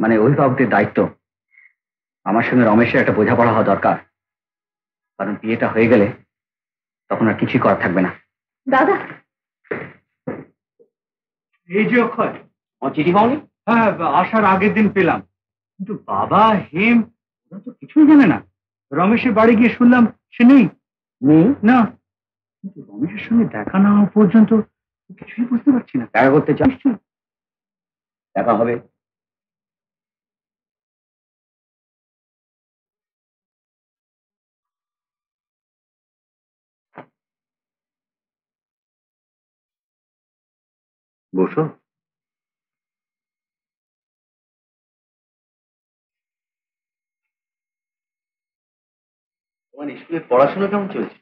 মানে অভিভাবকদের দায়িত্ব। আমার সঙ্গে রমেশের একটা বোঝাপড়া হওয়া দরকার। কারণ বিয়েটা হয়ে গেলে তখন আর কিছুই করা থাকবে না। দাদা। এই যে অক্ষয়। আমার চিঠি পাওনি? হ্যাঁ আসার আগের দিন পেলাম। কিন্তু বাবা হেম ওরা তো কিছুই জানে না। রমেশের বাড়ি গিয়ে শুনলাম সে নেই। নেই? না। কিন্তু রমেশের সঙ্গে দেখা না হওয়া পর্যন্ত কিছুই বুঝতে পারছি না। দেখা করতে চাস দেখা হবে। বসো। তোমার স্কুলে পড়াশোনা কেমন চলছে?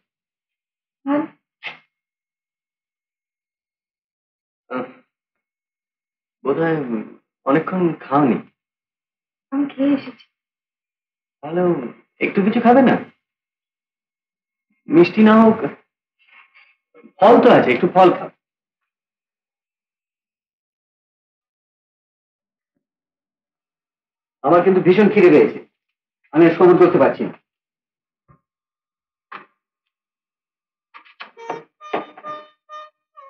বোধ হয় অনেকক্ষণ খাওনি। আমি খেয়ে এসেছি। তাহলে একটু কিছু খাবে না? মিষ্টি না হোক ফল তো আছে একটু ফল খাও আমার কিন্তু ভীষণ খিদে পেয়েছে। আমি আর সবুর করতে পারছি না।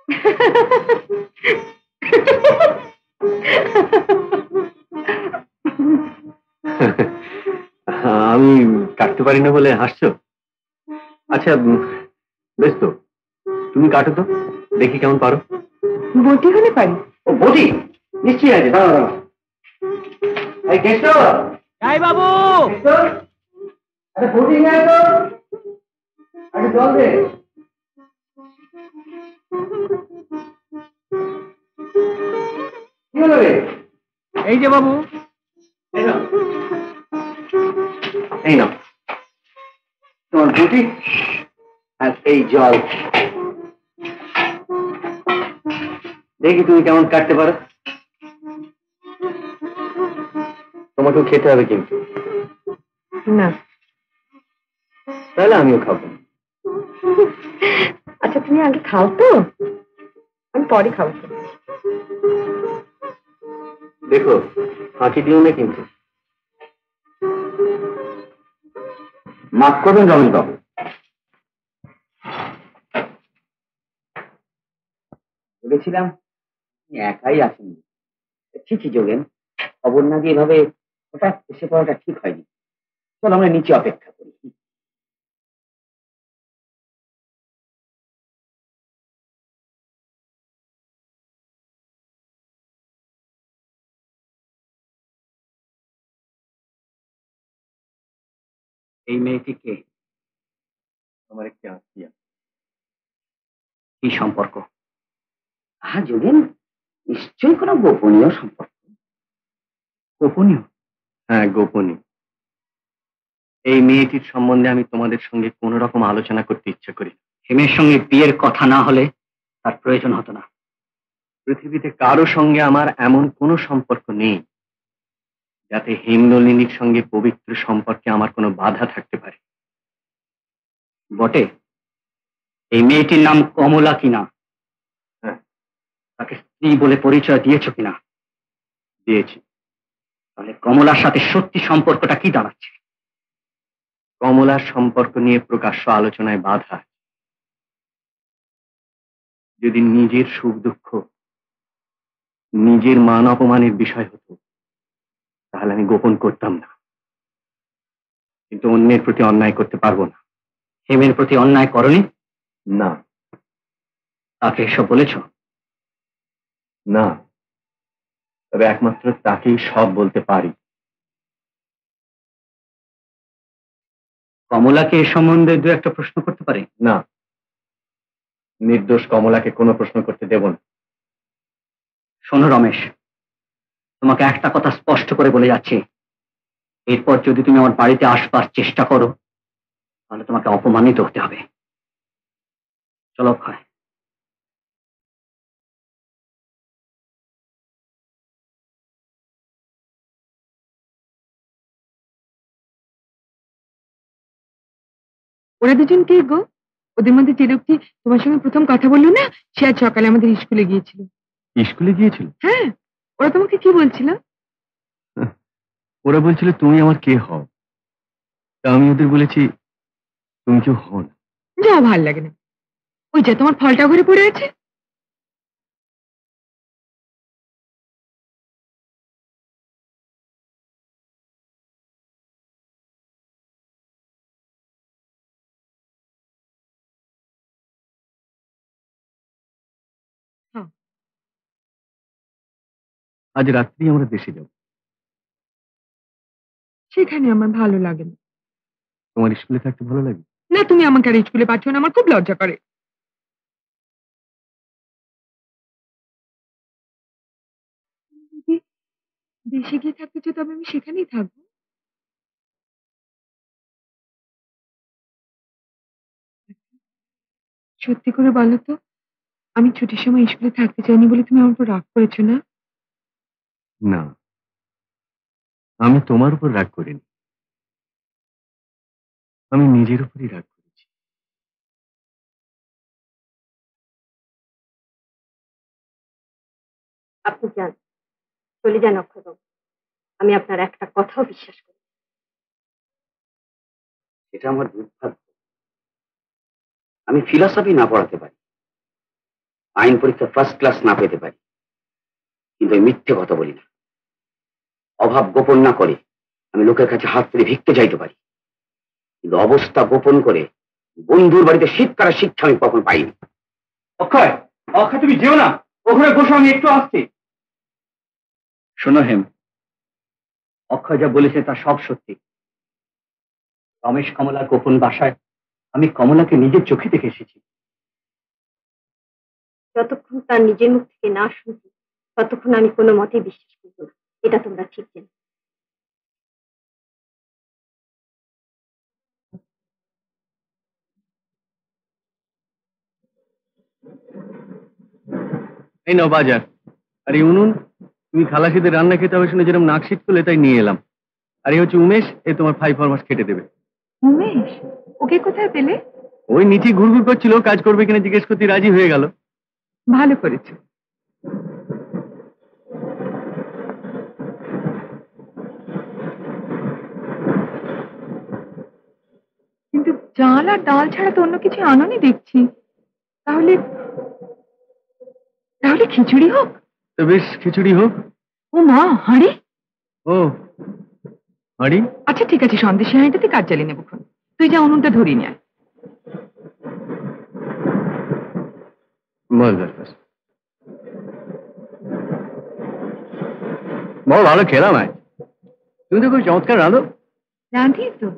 আমি কাটতে পারি না বলে হাসছো? আচ্ছা বেশ তো। তুমি কাটো তো দেখি কেমন পারো। বটি হলে পারি। ও বটি? নিশ্চয়ই আছে দাঁড়াও দাঁড়াও। এই কেষ্ট যাই বাবু। কেষ্ট আরে বটি নেই তো। আরে জল দে। কি হলো রে? এই যে বাবু। এই নাও। তোমার বটি আর এই জল। দেখি তুমি কেমন কাটতে পারো। তোমাকেও খেতে হবে কিন্তু। না। তাহলে আমিও খাব। আচ্ছা তুমি আগে খাও তো। আমি পরে খাব। দেখো ফাঁকি দিও না কিন্তু। মাফ করবেন রমেশ বাবু ভেবেছিলাম একাই আসেন ঠিকই যোগেন। খবর না দিয়ে এভাবে হঠাৎ এসে পড়াটা ঠিক হয়নি। চল আমরা নিচে অপেক্ষা করি। এই মেয়েটিকে আমার একটি আত্মীয়। কি সম্পর্ক? হ্যাঁ যোগেন নিশ্চয়ই কোনো গোপনীয় সম্পর্ক। গোপনীয়? হ্যাঁ গোপনীয় এই মেয়েটির সম্বন্ধে আমি তোমাদের সঙ্গে কোন রকম আলোচনা করতে ইচ্ছে করি হেমের সঙ্গে বিয়ের কথা না হলে তার প্রয়োজন হতো না। পৃথিবীতে কারও সঙ্গে আমার এমন কোনো সম্পর্ক নেই যাতে হেমনলিনীর সঙ্গে পবিত্র সম্পর্কে আমার কোনো বাধা থাকতে পারে। বটে? এই মেয়েটির নাম কমলা কিনা? হ্যাঁ। তাকে স্ত্রী বলে পরিচয় দিয়েছ কিনা? দিয়েছি। তাহলে কমলার সাথে সত্যি সম্পর্কটা কি দাঁড়াচ্ছে? কমলার সম্পর্ক নিয়ে প্রকাশ্য আলোচনায় বাধা। যদি নিজের সুখ দুঃখ নিজের মান অপমানের বিষয় হতো তাহলে আমি গোপন করতাম না। কিন্তু অন্যের প্রতি অন্যায় করতে পারব না। হেমের প্রতি অন্যায় করনি? না। তাকে এসব বলেছ? না। তবে একমাত্র তাকেই সব বলতে পারি। কমলাকে এ সম্বন্ধে দু একটা প্রশ্ন করতে পারে? না। নির্দোষ কমলাকে কোনো প্রশ্ন করতে দেব না। শোনো রমেশ তোমাকে একটা কথা স্পষ্ট করে বলে যাচ্ছি। এরপর যদি তুমি আমার বাড়িতে আসবার চেষ্টা করো তাহলে তোমাকে অপমানিত হতে হবে। চলো ক্ষয় ওরা দুজন কে গো? ওদের মধ্যে যে লোকটি তোমার সঙ্গে প্রথম কথা বলল না সে আজ সকালে আমাদের স্কুলে গিয়েছিল। স্কুলে গিয়েছিল? হ্যাঁ ওরা তোমাকে কি বলছিল? ওরা বলছিল তুমি আমার কে হও? তা আমি ওদের বলেছি তুমি কেউ হও না। যাও ভালো লাগে না। ওই যে তোমার ফলটা ঘরে পড়ে আছে? আজ রাত্রি আমরা দেশে যাব। সেখানে আমার ভালো লাগে না। তোমার স্কুলে থাকতে ভালো লাগে? না তুমি আমাকে আর স্কুলে পাঠিও না আমার খুব লজ্জা করে। দেশে গিয়ে থাকতে চাও তবে আমি সেখানেই থাকব। সত্যি করে বলো তো আমি ছুটির সময় স্কুলে থাকতে চাইনি বলে তুমি আমার উপর রাগ করেছ না? না। আমি তোমার উপর রাগ করিনি। আমি নিজের উপরই রাগ করেছি। আপনি যান চলে যান অক্ষয়বাবু। আমি আপনার একটা কথাও বিশ্বাস করি এটা আমার দুর্ভাগ্য। আমি ফিলসফি না পড়াতে পারি। আইন পরীক্ষা ফার্স্ট ক্লাস না পেতে পারি। কিন্তু আমি মিথ্যে কথা বলি না। অভাব গোপন না করে আমি লোকের কাছে হাত তুলে ভিক্ষে চাইতে পারি। কিন্তু অবস্থা গোপন করে বন্ধুর বাড়িতে শীতকালের শিক্ষা আমি কখন পাইনি। অক্ষয় অক্ষয়, তুমি যেও না। ওখানে বসে, আমি একটু আসছি। শোনো হেম, অক্ষয় যা বলেছে তা সব সত্যি। রমেশ কমলার গোপন বাসায় আমি কমলাকে নিজের চোখে দেখে এসেছি। যতক্ষণ তার নিজের মুখ থেকে না শুনছি ততক্ষণ আমি কোনো মতেই বিশ্বাস করব না। এটা তোমরা ঠিক জানো। এই নাও বাজার। আর এই উনুন তুমি খালাসিদের রান্না খেতে হবে শুনে যেরকম নাক শীত করলে তাই নিয়ে এলাম। আর এই হচ্ছে উমেশ এ তোমার ফাইভ ফরমাস খেটে দেবে। উমেশ ওকে কোথায় পেলে? ওই নিচে ঘুরঘুর করছিল কাজ করবে কিনা জিজ্ঞেস করতে রাজি হয়ে গেল। ভালো করেছ। কিন্তু চাল আর ডাল ছাড়া তো অন্য কিছু আনোনি দেখছি। তাহলে তাহলে খিচুড়ি হোক? তো বেশ খিচুড়ি হোক। ও মা হাঁড়ি? ও হাঁড়ি? আচ্ছা ঠিক আছে সন্দেশ হাঁড়িটাতে কাজ চালিয়ে নেব তুই যা উনুনটা ধরিয়ে নিয়ে আয়। বল ভালো খেলাম আয় তুমি তো খুব চমৎকার রাঁধো। রাঁধি তো।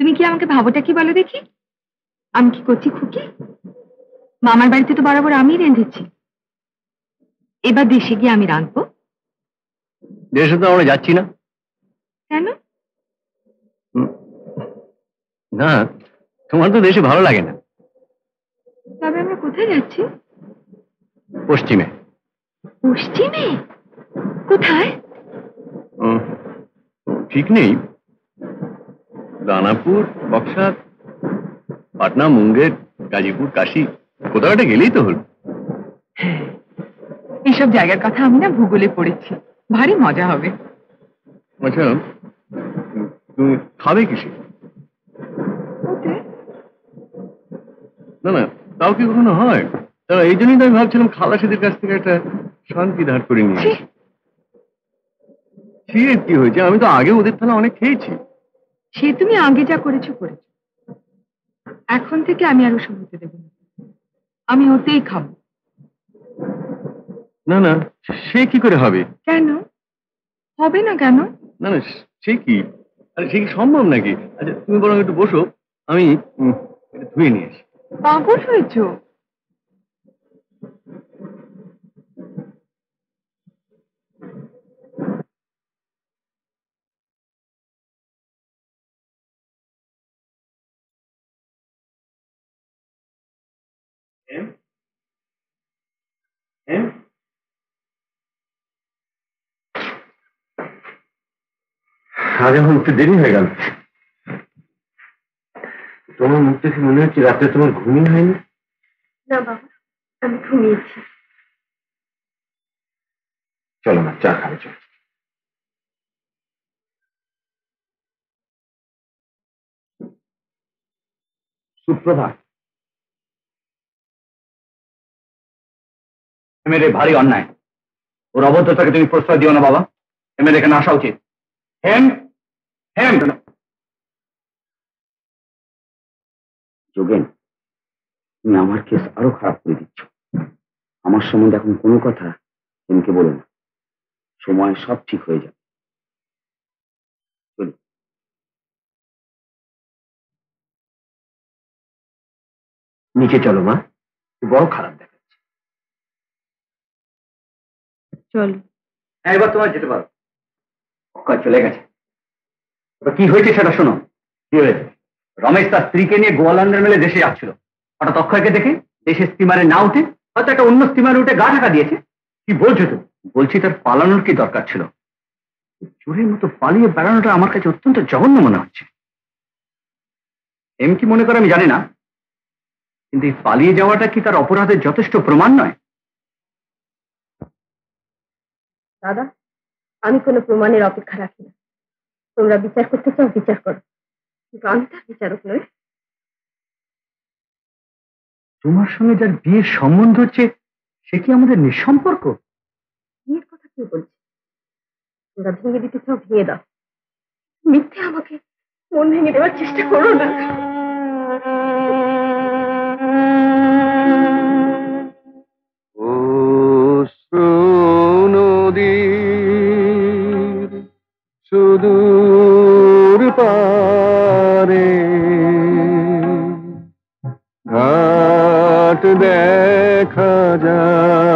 তুমি কি আমাকে ভাবোটা কি বলো দেখি? আমি কি করছি খুকি? মামার বাড়িতে তো বরাবর আমি রেঁধেছি। এবার দেশে গিয়ে আমি রাঁধবো। দেশে তো আমরা যাচ্ছি না। কেন। না তোমার তো দেশে ভালো লাগে না। তবে আমরা কোথায় যাচ্ছি? পশ্চিমে। পশ্চিমে? কোথায়? ঠিক নেই। দানাপুর বক্সার পাটনা মুঙ্গের গাজীপুর কাশি। কোথাও একটা গেলেই তো হলো। এইসব জায়গার কথা আমি না ভূগোলে পড়েছি। ভারী মজা হবে। আচ্ছা তুমি খাবে কিসে? না না তাও কি কখনো হয়? তা এই জন্যই তো আমি ভাবছিলাম খালাসিদের কাছ থেকে একটা শান্তি ধার করে নিয়ে আসি। কি হয়েছে? আমি তো আগে ওদের থালা অনেক খেয়েছি। সে তুমি আগে যা করেছ করেছ। এখন থেকে আমি আর ওসব হতে দেবো না। আমি ওতেই খাব। না না সে কি করে হবে? কেন? হবে না কেন? না না সে কি? আরে সে কি সম্ভব নাকি? আচ্ছা তুমি বরং একটু বসো। আমি ধুয়ে নিয়ে আসি। পাগল হয়েছো? আজ এখন একটু দেরি হয়ে গেল। তোমার মুখ দেখে মনে হচ্ছে রাত্রে তোমার ঘুমই হয়নি? না বাবা আমি ঘুমিয়েছি। চলো না চা খাবে চলো। সুপ্রভাত। মেরে ভারী অন্যায়। ওর অবদ্ধতাকে তুমি প্রশ্রয় দিও না, বাবা। এমের এখানে আসা উচিত। হেম হেম যোগেন, তুমি আমার কেস আরও খারাপ করে দিচ্ছ। আমার সম্বন্ধে এখন কোনো কথা হেমকে বলো না। সময় সব ঠিক হয়ে যাবে। নিচে চলো, মা। বড় খারাপ। চলো। হ্যাঁ এবার তোমার যেতে পারো। অক্ষয় চলে গেছে। তো কি হয়েছে সেটা শোনো। কি হয়েছে? রমেশ তার স্ত্রীকে নিয়ে গোয়ালন্ডের মেলে দেশে যাচ্ছিল। হঠাৎ অক্ষয়কে দেখে দেশের স্টিমারে না উঠে হয়তো একটা অন্য স্টিমারে উঠে গা ঢাকা দিয়েছে। কি বলছো তুমি? বলছি তার পালানোর কি দরকার ছিল? চোরের মতো পালিয়ে বেড়ানোটা আমার কাছে অত্যন্ত জঘন্য মনে হচ্ছে। এম কি মনে করে আমি জানি না। কিন্তু এই পালিয়ে যাওয়াটা কি তার অপরাধের যথেষ্ট প্রমাণ নয়? দাদা আমি কোনো প্রমাণের অপেক্ষা রাখি না। তোমরা বিচার করতে চাও বিচার করো। কিন্তু আমি তার বিচারক নই। তোমার সঙ্গে যার বিয়ের সম্বন্ধ হচ্ছে সে কি আমাদের নিঃসম্পর্ক? বিয়ের কথা কি বলছে? তোমরা ভেঙে দিতে চাও ভেঙে দাও। মিথ্যে আমাকে মন ভেঙে দেওয়ার চেষ্টা করো না। সুদূর পারে ঘাট দেখা যায়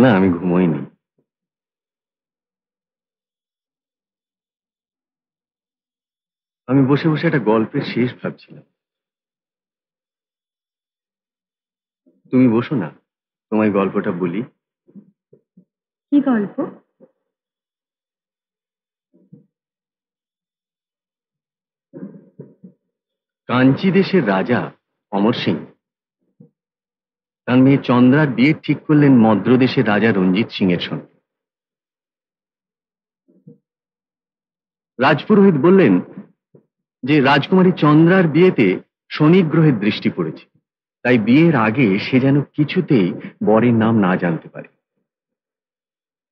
না আমি ঘুমোইনি। আমি বসে বসে একটা গল্পের শেষ ভাবছিলাম। তুমি বসো না তোমায় গল্পটা বলি। কি গল্প? কাঞ্চি দেশের রাজা অমর সিং। মেয়ে চন্দ্রার বিয়ে ঠিক করলেন মদ্র দেশের রাজা রঞ্জিত সিং এর সঙ্গে। রাজপুরোহিত বললেন যে, রাজকুমারী চন্দ্রার বিয়েতে শনি গ্রহের দৃষ্টি পড়েছে। তাই বিয়ের আগে সে যেন কিছুতেই বরের নাম না জানতে পারে।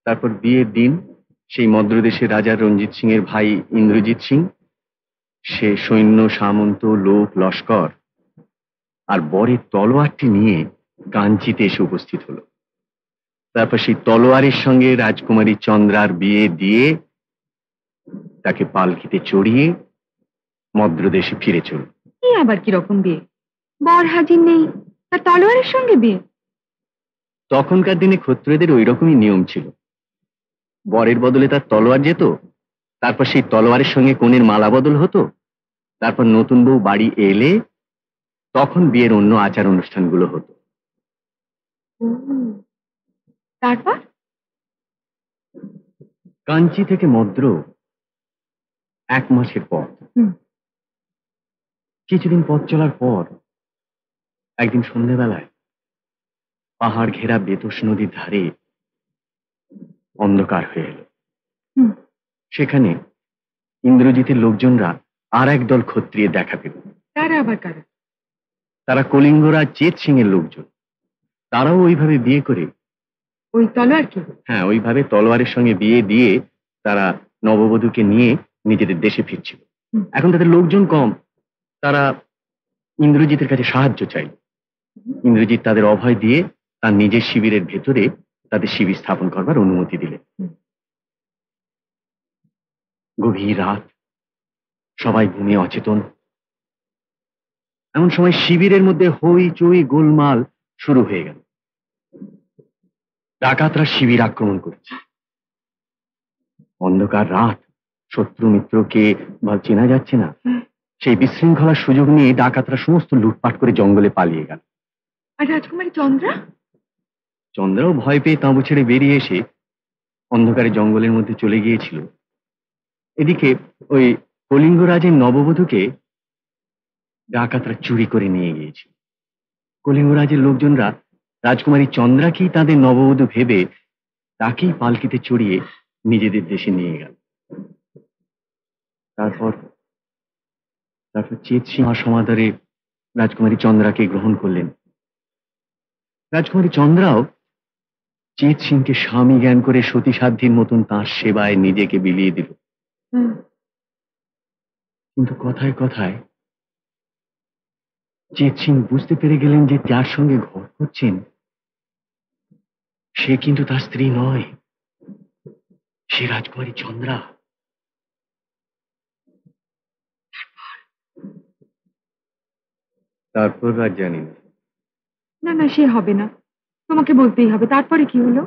তারপর বিয়ের দিন সেই মদ্রদেশের রাজা রঞ্জিত সিং এর ভাই ইন্দ্রজিৎ সিং, সে সৈন্য, সামন্ত, লোক, লস্কর আর বরের তলোয়ারটি নিয়ে কাঞ্চিতে এসে উপস্থিত হলো। তারপর সেই তলোয়ারের সঙ্গে রাজকুমারী চন্দ্রার বিয়ে দিয়ে তাকে পালকিতে চড়িয়ে মদ্রদেশে ফিরে এই আবার কীরকম বিয়ে? বর হাজির নেই আর তলোয়ারের সঙ্গে বিয়ে? তখনকার দিনে ক্ষত্রিয়দের ওই রকমই নিয়ম ছিল। বরের বদলে তার তলোয়ার যেত তারপর সেই তলোয়ারের সঙ্গে কোণের মালা বদল হতো তারপর নতুন বউ বাড়ি এলে তখন বিয়ের অন্য আচার অনুষ্ঠানগুলো হতো। তারপর? কাঞ্চি থেকে মদ্র এক মাসের পথ হুম। কিছুদিন পথ চলার পর একদিন সন্ধেবেলায় পাহাড় ঘেরা বেতস নদীর ধারে অন্ধকার হয়ে এলো। হুম। সেখানে ইন্দ্রজিতের লোকজনরা আর এক দল ক্ষত্রিয়ে দেখা পেল। তারা আবার কারা? তারা কলিঙ্গরাজ চেত সিং এর লোকজন। তারাও ওইভাবে বিয়ে করে ওই তলোয়ার কি? হ্যাঁ ওইভাবে তলোয়ারের সঙ্গে বিয়ে দিয়ে তারা নববধূকে নিয়ে নিজেদের দেশে ফিরছিল। এখন তাদের লোকজন কম। তারা ইন্দ্রজিতের কাছে সাহায্য চাই ইন্দ্রজিৎ তাদের অভয় দিয়ে তার নিজের শিবিরের ভেতরে তাদের শিবির স্থাপন করবার অনুমতি দিলেন। হুম। গভীর রাত। সবাই ঘুমিয়ে অচেতন। এমন সময় শিবিরের মধ্যে হই চই গোলমাল শুরু হয়ে গেল। ডাকাতরা শিবির আক্রমণ করেছে। অন্ধকার রাত শত্রু মিত্রকে চেনা যাচ্ছে না। সেই বিশৃঙ্খলার সুযোগ নিয়ে ডাকাতরা সমস্ত লুটপাট করে জঙ্গলে পালিয়ে গেল। আর রাজকুমারী চন্দ্রা? চন্দ্রাও ভয় পেয়ে তাঁবু ছেড়ে বেরিয়ে এসে অন্ধকারে জঙ্গলের মধ্যে চলে গিয়েছিল। এদিকে ওই কলিঙ্গরাজের নববধূকে ডাকাতরা চুরি করে নিয়ে গিয়েছিল। কলিঙ্গরাজের লোকজনরা রাজকুমারী চন্দ্রাকেই তাদের নববধূ ভেবে তাকেই পালকিতে চড়িয়ে নিজেদের দেশে নিয়ে গেল। তারপর তারপর চেত সিংহ সমাদরে রাজকুমারী চন্দ্রাকে গ্রহণ করলেন। রাজকুমারী চন্দ্রাও চেত সিংকে স্বামী জ্ঞান করে সতী সাধ্যের মতন তাঁর সেবায় নিজেকে বিলিয়ে দিল। কিন্তু কথায় কথায় চেত সিং বুঝতে পেরে গেলেন যে যার সঙ্গে ঘর করছেন সে কিন্তু তার স্ত্রী নয় সে রাজকুমারী চন্দ্রা। তারপর আর জানি না। না না সে হবে না। তোমাকে বলতেই হবে তারপরে কি হলো?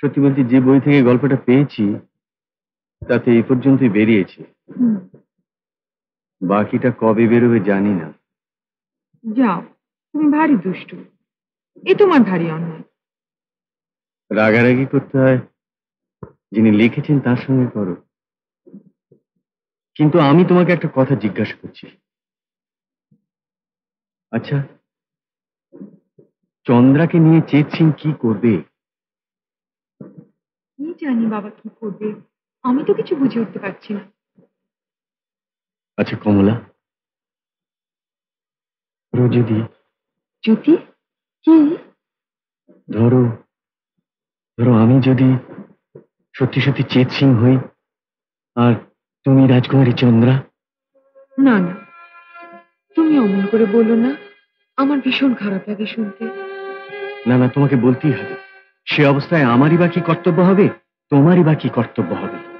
সত্যি বলছি যে বই থেকে গল্পটা পেয়েছি তাতে এই পর্যন্তই বেরিয়েছে। হুম। বাকিটা কবে বেরোবে জানি না। যাও তুমি ভারী দুষ্টু। এ তোমার ভারী অন্যায়। রাগারাগি করতে হয়। যিনি লিখেছেন তার সঙ্গে করো। কিন্তু আমি তোমাকে একটা কথা জিজ্ঞাসা করছি। আচ্ছা চন্দ্রাকে নিয়ে চেত সিং কি করবে? কি জানি বাবা কি করবে। আমি তো কিছু বুঝে উঠতে পারছি না। আচ্ছা কমলা। যদি জ্যোতি? কি? ধরো ধরো আমি যদি সত্যি সত্যি চেত সিং হই আর তুমি রাজকুমারী চন্দ্রা? না না। তুমি অমন করে বলো না। আমার ভীষণ খারাপ লাগে শুনতে। না না তোমাকে বলতেই হবে। সে অবস্থায় আমারই বা কি কর্তব্য হবে? তোমারই বা কি কর্তব্য হবে?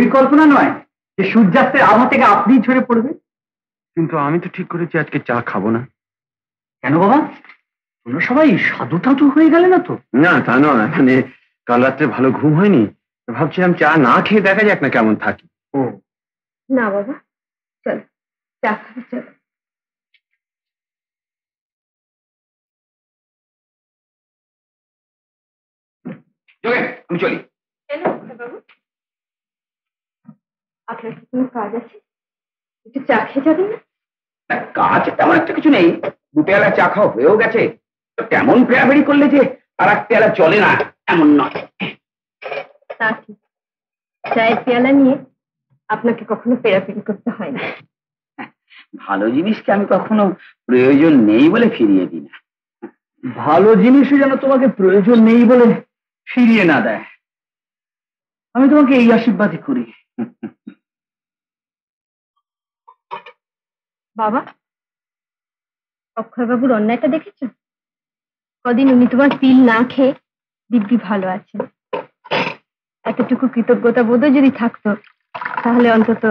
তো আর কবি কল্পনা নয় যে সূর্যাস্তের আভা থেকে আপনি ঝরে পড়বে কিন্তু আমি তো ঠিক করেছি আজকে চা খাব না। কেন বাবা? তোমরা সবাই সাধু টাধু হয়ে গেলে না তো? না তা নয়। মানে কাল রাত্রে ভালো ঘুম হয়নি। ভাবছিলাম চা না খেয়ে দেখা যাক না কেমন থাকি। ও। না বাবা চলো চা খাবে চলো যোগেন আমি চলি কেন বাবু আপনার কি কোনো কাজ আছে একটু চা খেয়ে যাবেন না? না, কাজ তেমন একটা কিছু নেই। দু পেয়ালা চা খাওয়া হয়েও গেছে। তো তেমন পেয়াবেড়ি করলে যে আর এক পেয়ালা চলে না এমন নয়। তা ঠিক। চায়ের পেয়ালা নিয়ে আপনাকে কখনো পেরাপেরি করতে হয় না। ভালো জিনিসকে আমি কখনো প্রয়োজন নেই বলে ফিরিয়ে দিই না। ভালো জিনিসও যেন তোমাকে প্রয়োজন নেই বলে ফিরিয়ে না দেয়। আমি তোমাকে এই আশীর্বাদই করি। বাবা অক্ষয়বাবুর অন্যায়টা দেখেছ? কদিন উনি তোমার পিল না খেয়ে দিব্যি ভালো আছেন। এতটুকু কৃতজ্ঞতা বোধও যদি থাকতো তাহলে অন্তত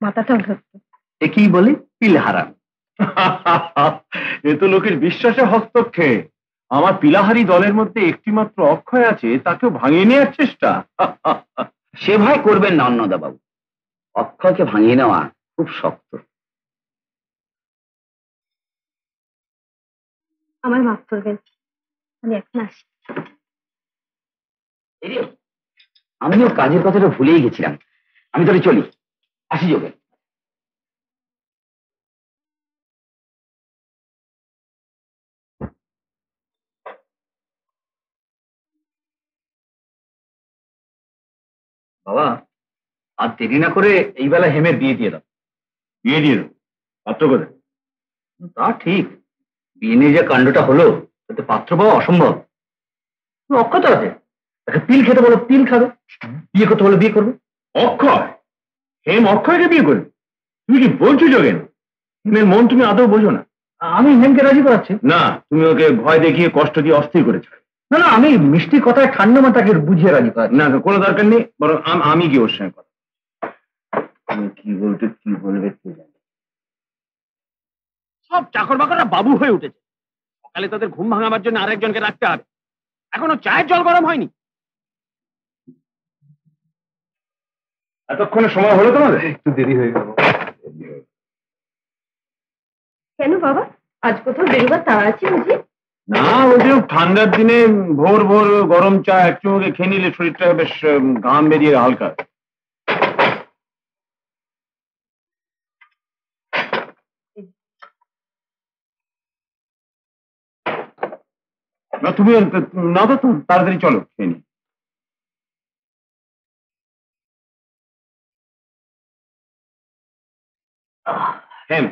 মাথাটাও ধরতো। একেই বলে পিল হারাম। এ তো লোকের বিশ্বাসে হস্তক্ষেপ। আমার পিলাহারি দলের মধ্যে একটিমাত্র অক্ষয় আছে তাকেও ভাঙিয়ে নেওয়ার চেষ্টা। সে ভাই করবেন না অন্নদাবাবু। অক্ষয়কে ভাঙিয়ে নেওয়া খুব শক্ত। আমার মাফ করবেন। আমি এখন আসি। আমিও কাজের কথাটা ভুলেই গেছিলাম। আমি তাহলে চলি। আসি যোগে। বাবা, আর দেরি না করে এই বেলা হেমের বিয়ে দিয়ে দাও। বিয়ে দিয়ে দাও পাত্র কোথায়? তা ঠিক। বিয়ে নিয়ে যে কাণ্ডটা হলো তাতে পাত্র পাওয়া অসম্ভব। অক্ষত আছে? তাকে তিল খেতে বলো তিল খাবে। বিয়ে করতে বলো বিয়ে করবে। অক্ষয়? হেম অক্ষয়কে বিয়ে করবে? তুমি কি বলছো যোগেন হেমের মন তুমি আদৌ বোঝো না। আমি হেমকে রাজি করাচ্ছি। না তুমি ওকে ভয় দেখিয়ে কষ্ট দিয়ে অস্থির করেছ। না না আমি মিষ্টি কথায় ঠান্ডা মাথাকে বুঝিয়ে রাজি করাচ্ছি। না কোনো দরকার নেই বরং আম- গিয়ে ওর সঙ্গে কথা তুমি কি বলতে কি বলবে কে জানে। সব চাকর বাকররা বাবু হয়ে উঠেছে। সকালে তাদের ঘুম ভাঙাবার জন্য আরেকজনকে রাখতে হবে। এখনও চায়ের জল গরম হয়নি। এতক্ষণে সময় হলো তোমাদের? একটু দেরি হয়ে গেল। কেন বাবা? আজ কোথাও বেরোবার তাড়া আছে বুঝি? না বলছিলাম ঠান্ডার দিনে ভোর ভোর গরম চা এক চুমুকে খেয়ে নিলে শরীরটা বেশ ঘাম বেরিয়ে হালকা। না তুমি না তো তাড়াতাড়ি চলো খেয়ে নি হেম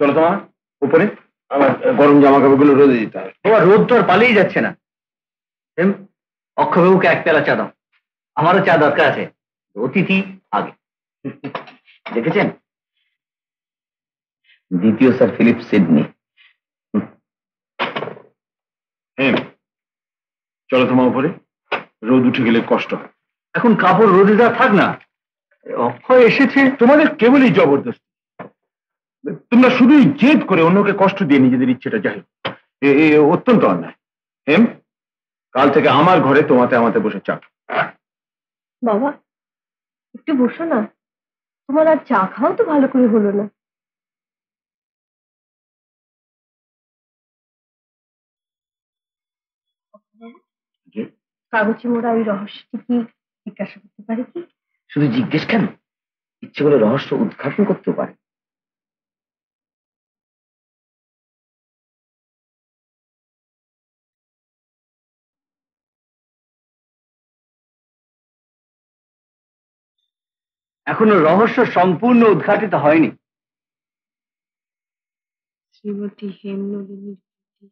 চলো তোমার উপরে। আমার গরম জামা কাপড়গুলো রোদে দিতে হবে। তোমার রোদ তো আর পালিয়ে যাচ্ছে না। হেম অক্ষয়বাবুকে এক পেলা চা দাও। আমারও চা দরকার আছে। অতিথি আগে। দেখেছেন? দ্বিতীয় স্যার ফিলিপ সিডনি। হ্যাঁ চলো তোমার উপরে। রোদ উঠে গেলে কষ্ট হয়। এখন কাপড় রোদে দেওয়া থাক না। অক্ষয় এসেছে, তোমাদের কেবলই জবরদস্তি। তোমরা শুধুই জেদ করে অন্যকে কষ্ট দিয়ে নিজেদের ইচ্ছেটা যাই অত্যন্ত অন্যায়। হেম, কাল থেকে আমার ঘরে তোমাতে আমাতে বসে চাপ বাবা, একটু বসো না। তোমার আর চা খাও তো ভালো করে হলো না। কাগজে মোড়া ওই রহস্যটি কি জিজ্ঞাসা করতে পারি কি? শুধু জিজ্ঞেস কেন? ইচ্ছে করে রহস্য উদ্ঘাটন করতে পারে। এখনও রহস্য সম্পূর্ণ উদ্ঘাটিত হয়নি। শ্রীমতী হেমনলিনীর প্রতি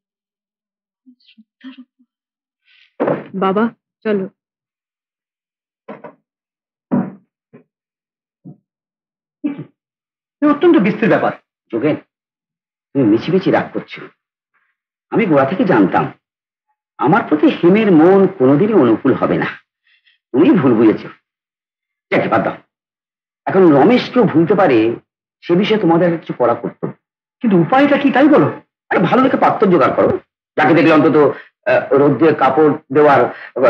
শ্রদ্ধার উপহার। বাবা, চলো। অত্যন্ত বিস্তৃত ব্যাপার। যোগেন, তুমি মিছিমিছি রাগ করছ। আমি গোড়া থেকে জানতাম, আমার প্রতি হেমের মন কোনোদিনই অনুকূল হবে না। তুমি ভুল বুঝেছ। যাকে বাদ এখন রমেশকেও ভুলতে পারে, সে বিষয়ে তোমাদের কিছু করা করতো কিন্তু উপায়টা কি তাই বলো। আরে ভালো দেখে পাত্র জোগাড় করো। যাকে দেখলে অন্তত রোদ্রে কাপড় দেওয়ার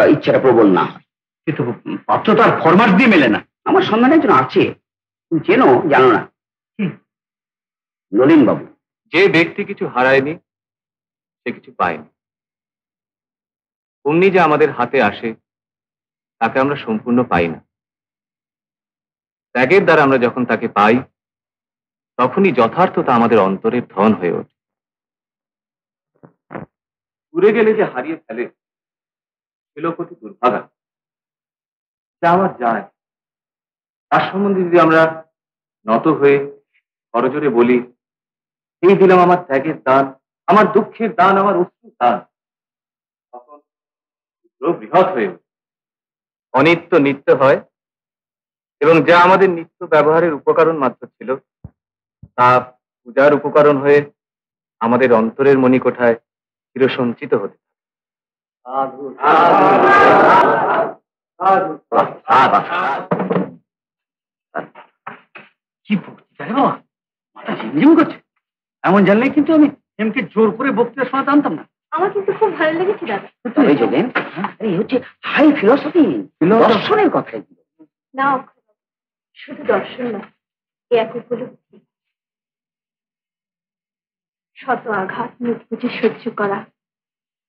ইচ্ছাটা প্রবল না হয়। কিন্তু পাত্র তো আর ফরমাস দিয়ে মেলে না। আমার সন্ধানে একজন আছে। তুমি চেনো জানো না। নলিন বাবু। যে ব্যক্তি কিছু হারায়নি সে কিছু পায়নি। অমনি যে আমাদের হাতে আসে তাকে আমরা সম্পূর্ণ পাই না। ত্যাগের দ্বারা আমরা যখন তাকে পাই তখনই যথার্থতা আমাদের অন্তরের ধন হয়ে ওঠে। ঘুরে গেলে যে হারিয়ে ফেলে, সে লোক অতি দুর্ভাগা। যা আমার যায়। তার সম্বন্ধে যদি আমরা নত হয়ে করজোরে বলি, এই দিলাম আমার ত্যাগের দান, আমার দুঃখের দান, আমার অশ্রুর দান। তখন বৃহৎ হয়ে ওঠে। অনিত্য নিত্য হয় এবং যা আমাদের নিত্য ব্যবহারের উপকরণ মাত্র ছিল, তা পূজার উপকরণ হয়ে আমাদের অন্তরের মণিকোঠায় চিরসঞ্চিত হতে থাকে। কি বক্তৃতা রে বাবা? মাথা ঝিমঝিম করছে। এমন জানলে কিন্তু আমি হেমকে জোর করে বক্তৃতা শোনাতে আনতাম না। আমার কিন্তু খুব ভালো লেগেছে দাদা। এই হচ্ছে হাই ফিলসফি দর্শনের কথা এগুলো। না শুধু দর্শন না এক উপলব্ধি। শত আঘাত মুখ বুঝে সহ্য করা।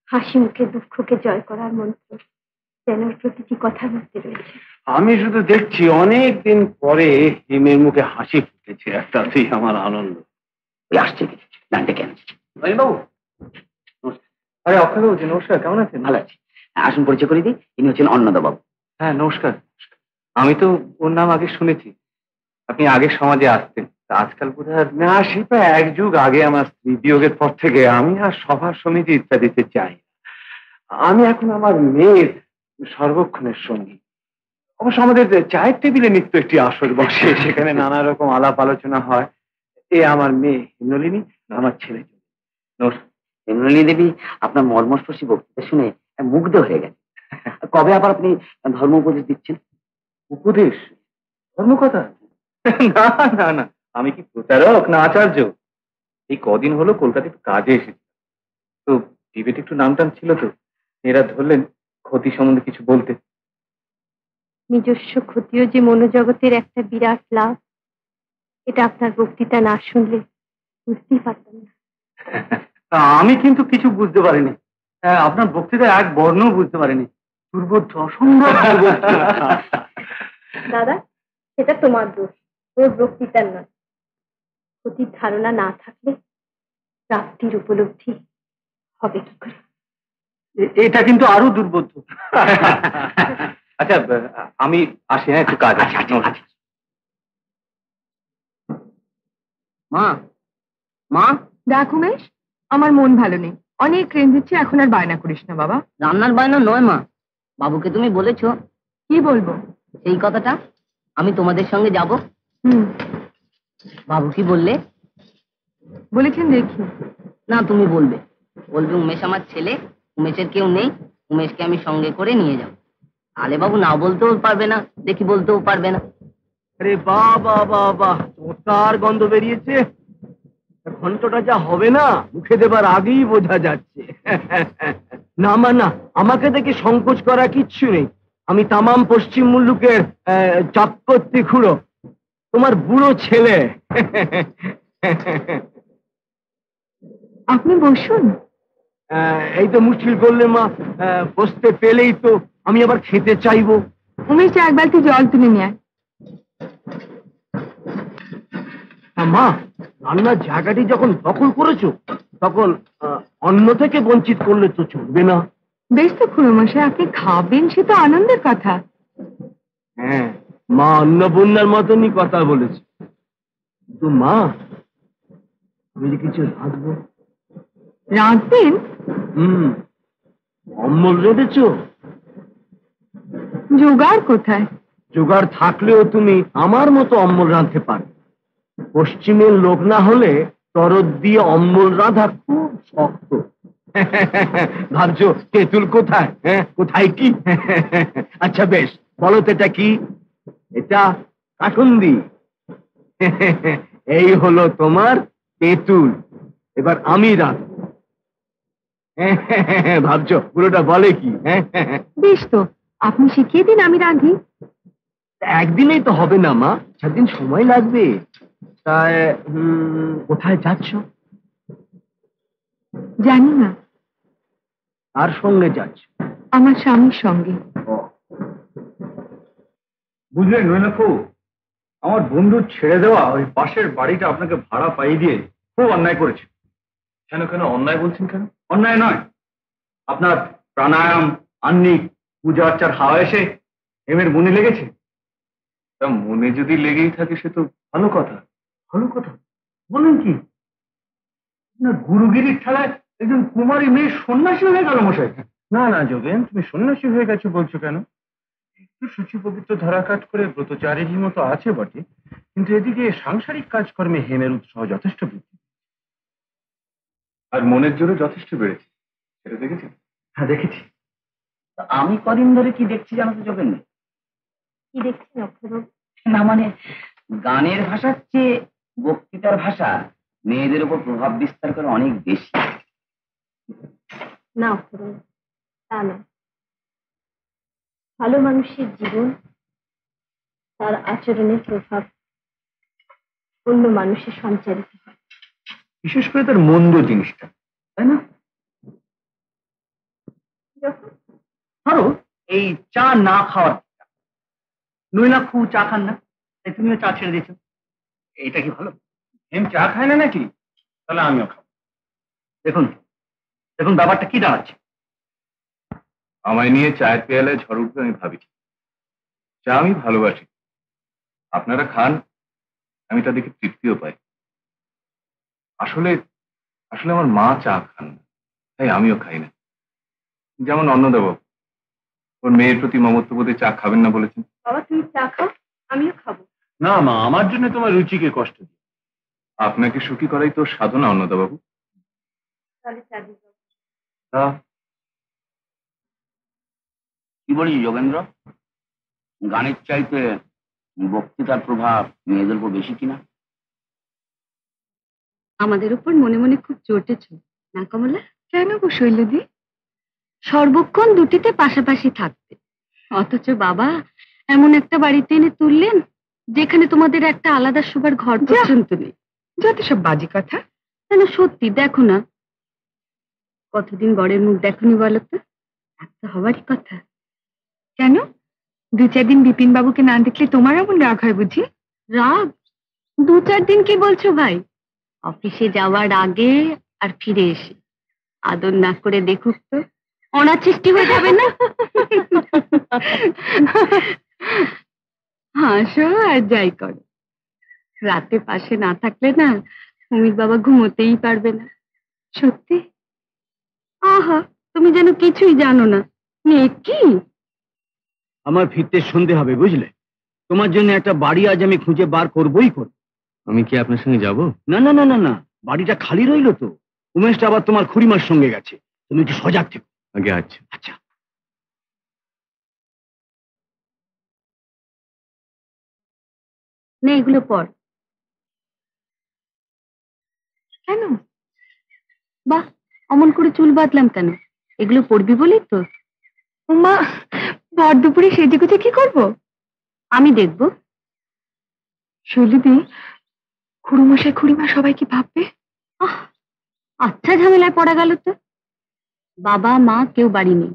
হাসি মুখে দুঃখকে জয় করার মন্ত্র যেন প্রতিটি কথার মধ্যে রয়েছে। আমি শুধু দেখছি অনেক দিন পরে হিমের মুখে হাসি ফুটেছে। তাতেই আমার আনন্দ। ওই আসছে আনছি নলিন বাবু আরে অক্ষয় বাবু নমস্কার। কেমন আছেন? ভালো আছি। হ্যাঁ, আসুন পরিচয় করে দিই। ইনি হচ্ছেন অন্নদা বাবু হ্যাঁ নমস্কার। আমি তো ওর নাম আগে শুনেছি। আপনি আগের সমাজে আসতেন। আজকাল বোধ হয় না সেটা এক যুগ আগে আমার স্ত্রী বিয়োগের পর থেকে আমি আর সভা সমিতি ইত্যাদিতে চাই আমি এখন আমার মেয়ের সর্বক্ষণের সঙ্গী। অবশ্য আমাদের চায়ের টেবিলে নিত্য একটি আসর বসে সেখানে নানা রকম আলাপ আলোচনা হয়। এ আমার মেয়ে নলিনী আমার ছেলে হেমনলিনী দেবী আপনার মর্মস্পর্শী বক্তৃতা শুনে মুগ্ধ হয়ে গেছে কবে আবার আপনি ধর্ম উপদেশ দিচ্ছেন? উপদেশ? ধর্মকথা? না না না। আমি কি প্রচারক না আচার্য? এই কদিন হলো কলকাতায় একটু কাজে এসেছি। তো টিভিতে একটু নাম টাম ছিল তো এরা ধরলেন ক্ষতি সম্বন্ধে কিছু বলতে। নিজস্ব ক্ষতিও যে মনোজগতের একটা বিরাট লাভ এটা আপনার বক্তৃতা না শুনলে বুঝতেই পারতাম না। আমি কিন্তু কিছু বুঝতে পারিনি। আপনার বক্তৃতা এক বর্ণও বুঝতে পারিনি। দুর্বোধ্য অসম্ভব দাদা সেটা তোমার দোষ ওর বক্তৃতার নয়। ক্ষতির ধারণা না থাকলে প্রাপ্তির উপলব্ধি হবে কি করে? এটা কিন্তু আরও দুর্বোধ্য। আচ্ছা আমি আসি হ্যাঁ একটু কাজ আছে। মা মা। দেখ উমেশ আমার মন ভালো নেই। অনেক রেঁধেছি এখন আর বায়না করিস না বাবা। রান্নার বায়না নয় মা। বাবুকে তুমি বলেছ। কি বলব? সেই কথাটা আমি তোমাদের সঙ্গে যাব। হুম। বাবু কি বললে, বলেছেন দেখি। না, তুমি বলবে। বলবে, উমেশ আমার ছেলে, উমেশের কেউ নেই, উমেশকে আমি সঙ্গে করে নিয়ে যাব। আলে বাবু, না বলতেও পারবে না, দেখি বলতেও পারবে না। আরে বাহ বাহ বাহ গন্ধ বেরিয়েছে। ঘন্টটা যা হবে না, মুখে দেবার আগেই বোঝা যাচ্ছে। না, মা, না, আমাকে দেখে সংকোচ করা কিচ্ছু নেই। আমি তামাম পশ্চিম মুল্লুকের চাপকর্তি খুঁড়ো। তোমার বুড়ো ছেলে। আপনি বসুন। এই তো মুশকিল করলে মা বসতে পেলেই তো আমি আবার খেতে চাইব। উমেশ এক বালতি জল তুলে নিয়ে মা রান্নার জায়গাটি যখন দখল করেছ তখন অন্ন থেকে বঞ্চিত করলে তো চলবে না। বেশ তো খুড়োমশাই আপনি খাবেন সে তো আনন্দের কথা। হ্যাঁ মা অন্নপূর্ণার মতনই কথা বলেছে। তো মা আমি যে কিছু রাঁধবো? রাঁধবেন? হুম অম্বল রেঁধেছো? জোগাড় কোথায়? জোগাড় থাকলেও তুমি আমার মতো অম্বল রাঁধতে পারো। পশ্চিমের লোক না হলে তরদ দিয়ে অম্বল রাঁধা খুব শক্ত। ভাবছ তেঁতুল কোথায়? হ্যাঁ কোথায় কি? আচ্ছা বেশ বলো তো এটা কি? এটা কাঠুন্দি। এই হলো তোমার তেঁতুল। এবার আমি রাঁধ ভাবছ পুরোটা বলে কি হ্যাঁ? বেশ তো আপনি শিখিয়ে দিন আমি রাঁধি। একদিনেই তো হবে না মা। দিন সময় লাগবে। তাই কোথায় যাচ্ছ? জানি না। আর সঙ্গে যাচ্ছ? আমার স্বামীর সঙ্গে। বুঝলেন নৈনাফু আমার বন্ধু ছেড়ে দেওয়া ওই পাশের বাড়িটা আপনাকে ভাড়া পাইয়ে দিয়ে খুব অন্যায় করেছে। কেন কেন? অন্যায় বলছেন কেন? অন্যায় নয়। আপনার প্রাণায়াম আন্নিক পূজা অর্চার হাওয়া এসে হেমের মনে লেগেছে। তা মনে যদি লেগেই থাকে সে তো ভালো কথা। ভালো কথা? বলেন কি? না গুরুগিরির ঠেলায় একজন কুমারী মেয়ে সন্ন্যাসী হয়ে গেল মশাই। না না যোগেন তুমি সন্ন্যাসী হয়ে গেছো বলছো কেন? একটু সূচি পবিত্র ধারাকাট করে ব্রতচারীর মতো আছে বটে কিন্তু এদিকে সাংসারিক কাজকর্মে হেমের উৎসাহ যথেষ্ট বৃদ্ধি আর মনের জোরে যথেষ্ট বেড়েছে সেটা দেখেছি হ্যাঁ দেখেছি। আমি কদিন ধরে কি দেখছি জানো তো নেই কি দেখছেন না মানে গানের ভাষার চেয়ে বক্তৃতার ভাষা মেয়েদের উপর প্রভাব বিস্তার করে অনেক বেশি। না অক্ষয়বাবু তা না ভালো মানুষের জীবন তার আচরণের প্রভাব অন্য মানুষের সঞ্চারিত হয়। বিশেষ করে তার মন্দ জিনিসটা তাই না? ধরো এই চা না খাওয়ার নইলা খুব চা খান না তাই তুমিও চা ছেড়ে দিয়েছ। এইটা কি ভালো? হেম চা খায় না নাকি? তাহলে আমিও খাব। দেখুন দেখুন ব্যাপারটা কি দাঁড়াচ্ছে? আমায় নিয়ে চায়ের পেয়ালায় ঝড় উঠবে আমি ভাবি চা আমি ভালোবাসি। আপনারা খান আমি তাদেরকে তৃপ্তিও পাই। আসলে আসলে আমার মা চা খান না তাই আমিও খাই না। যেমন অন্নদাবাবু ওর মেয়ের প্রতি মমত্ববোধে চা খাবেন না বলেছেন। বাবা তুমি চা খাও আমিও খাব। না মা আমার জন্য তোমার রুচিকে কষ্ট দিই আপনাকে সুখী করাই তো সাধনা অন্নদাবাবু। তাহলে চা দিই তা কি বলিস যোগেন্দ্র? গানের চাইতে বক্তৃতার প্রভাব মেয়েদের উপর বেশি কিনা? আমাদের উপর মনে মনে খুব চটেছ না কমলা? কেন গো শৈলদি? সর্বক্ষণ দুটিতে পাশাপাশি থাকতে অথচ বাবা এমন একটা বাড়িতে এনে তুললেন যেখানে তোমাদের একটা আলাদা শোবার ঘর পর্যন্ত নেই। যত সব বাজে কথা। কেন সত্যি দেখো না। কতদিন বরের মুখ দেখনি বলো তো? একটা হওয়ারই কথা। কেন? দু চার দিন বিপিন বাবুকে না দেখলে তোমার এমন রাগ হয় বুঝি? রাগ? দু চার দিন কি বলছো ভাই? অফিসে যাওয়ার আগে আর ফিরে এসে। আদর না করে দেখুক তো অনার সৃষ্টি হয়ে যাবে না? হাসো আর যাই করো। রাতে পাশে না থাকলে না অমিত বাবা ঘুমোতেই পারবে না। সত্যি? আহা, তুমি যেন কিছুই জানো না। মেয়ে কি? আমার ফিরতে সন্ধে হবে বুঝলে? তোমার জন্য একটা বাড়ি আজ আমি খুঁজে বার করবই করব। আমি কি আপনার সঙ্গে যাব? না না না না না বাড়িটা খালি রইল তো। উমেশটা আবার তোমার খুড়িমার সঙ্গে গেছে। তুমি একটু সজাগ থেকো। আগে আচ্ছা। আচ্ছা। নে এগুলো পর। কেন? বাহ অমন করে চুল বাঁধলাম কেন? এগুলো পরবি বলেই তো। মা ভর দুপুরে সেই দিকে কি করব? আমি দেখব। শৈলীদি খুড়ুমশাই খুড়িমা সবাই কি ভাববে? আহ আচ্ছা ঝামেলায় পড়া গেল তো। বাবা মা কেউ বাড়ি নেই।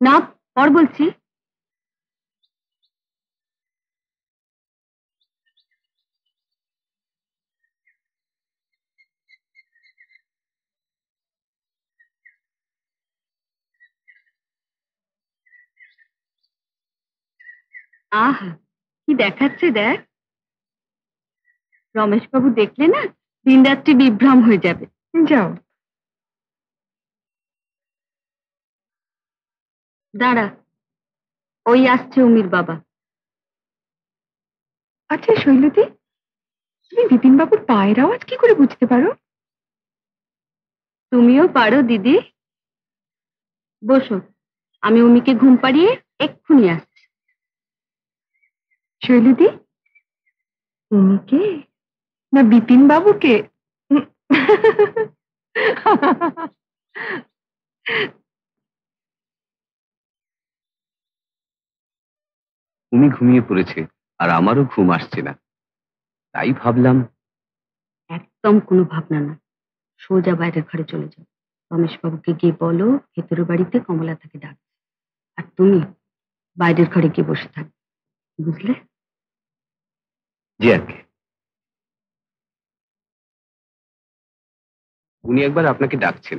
না পর বলছি। আহা কি দেখাচ্ছে দেখ। রমেশ বাবু দেখলে না দিন রাত্রি বিভ্রম হয়ে যাবে। যাও। দাঁড়া ওই আসছে উমির বাবা। আচ্ছা শৈলতি তুমি বিপিন বাবুর পায়ের আওয়াজ কি করে বুঝতে পারো? তুমিও পারো দিদি। বসো আমি উমিকে ঘুম পাড়িয়ে এক্ষুনি আসছি শৈলতি উনিকে না বিপিন বাবুকে? উনি ঘুমিয়ে পড়েছে আর আমারও ঘুম আসছে না। তাই ভাবলাম একদম কোনো ভাবনা না। সোজা বাইরের ঘরে চলে যাও। রমেশ বাবুকে গিয়ে বলো ভেতরের বাড়িতে কমলা তাকে ডাকছে আর তুমি বাইরের ঘরে গিয়ে বসে থাকবে। বুঝলে? জি আগে উনি একবার আপনাকে ডাকছেন।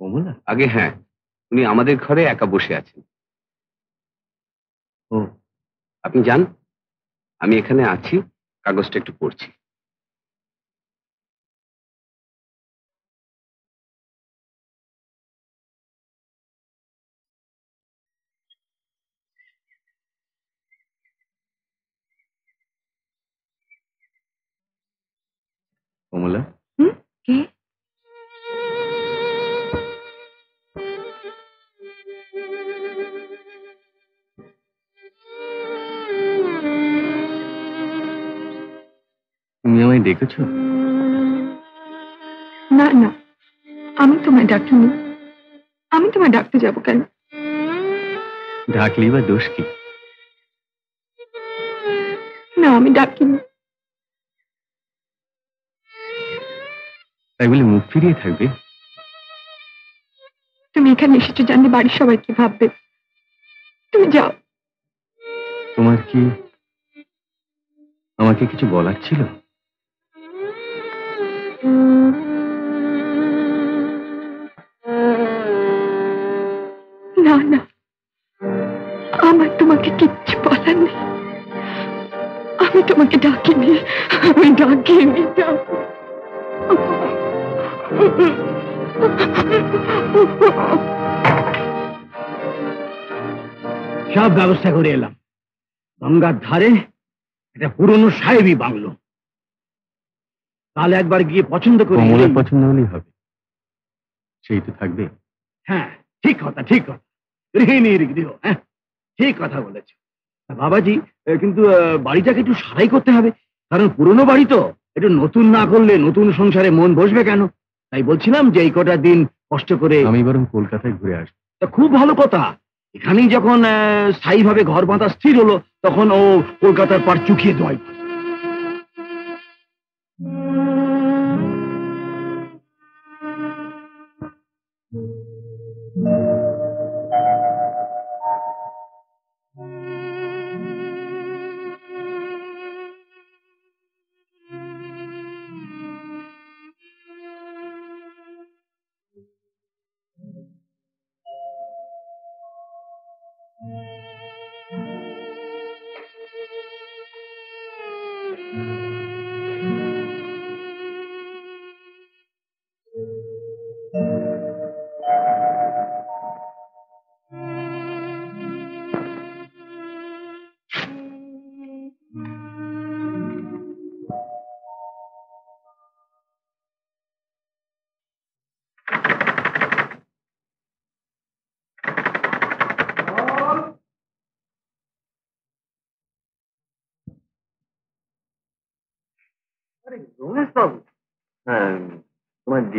কমলা আগে হ্যাঁ উনি আমাদের ঘরে একা বসে আছেন। ও। আপনি যান আমি এখানে আছি কাগজটা একটু পড়ছি। ডেকেছো না না। আমি তোমায় ডাকিনি আমি তোমায় ডাকতে যাব কেন? ডাকলি বা দোষ কি? না আমি ডাকিনি তাই বলে মুখ ফিরিয়ে থাকবে? তুমি এখানে এসেছ জানলে বাড়ির সবাই কি ভাববে। তুমি যাও। তোমার কি আমাকে কিছু বলার ছিল? আমার তোমাকে কিচ্ছু বলার নেই। আমি তোমাকে ডাকিনি আমি ডাকিনি ডাক সব ব্যবস্থা করে এলাম। গঙ্গার ধারে একটা পুরনো সাহেবই বাংলো। কাল একবার গিয়ে পছন্দ করে কমলার পছন্দ হলেই হবে। সেই তো থাকবে। হ্যাঁ ঠিক কথা ঠিক কথা। গৃহিণীর গৃহ হ্যাঁ। ঠিক কথা বলেছে। বাবাজি কিন্তু বাড়িটাকে একটু সারাই করতে হবে। কারণ পুরনো বাড়ি তো একটু নতুন না করলে নতুন সংসারে মন বসবে কেন? তাই বলছিলাম যে এই কটা দিন কষ্ট করে আমি বরং কলকাতায় ঘুরে আসব। তা খুব ভালো কথা। এখানেই যখন স্থায়ীভাবে ঘর বাঁধা স্থির হলো তখন ও কলকাতার পাড় চুকিয়ে দেওয়াই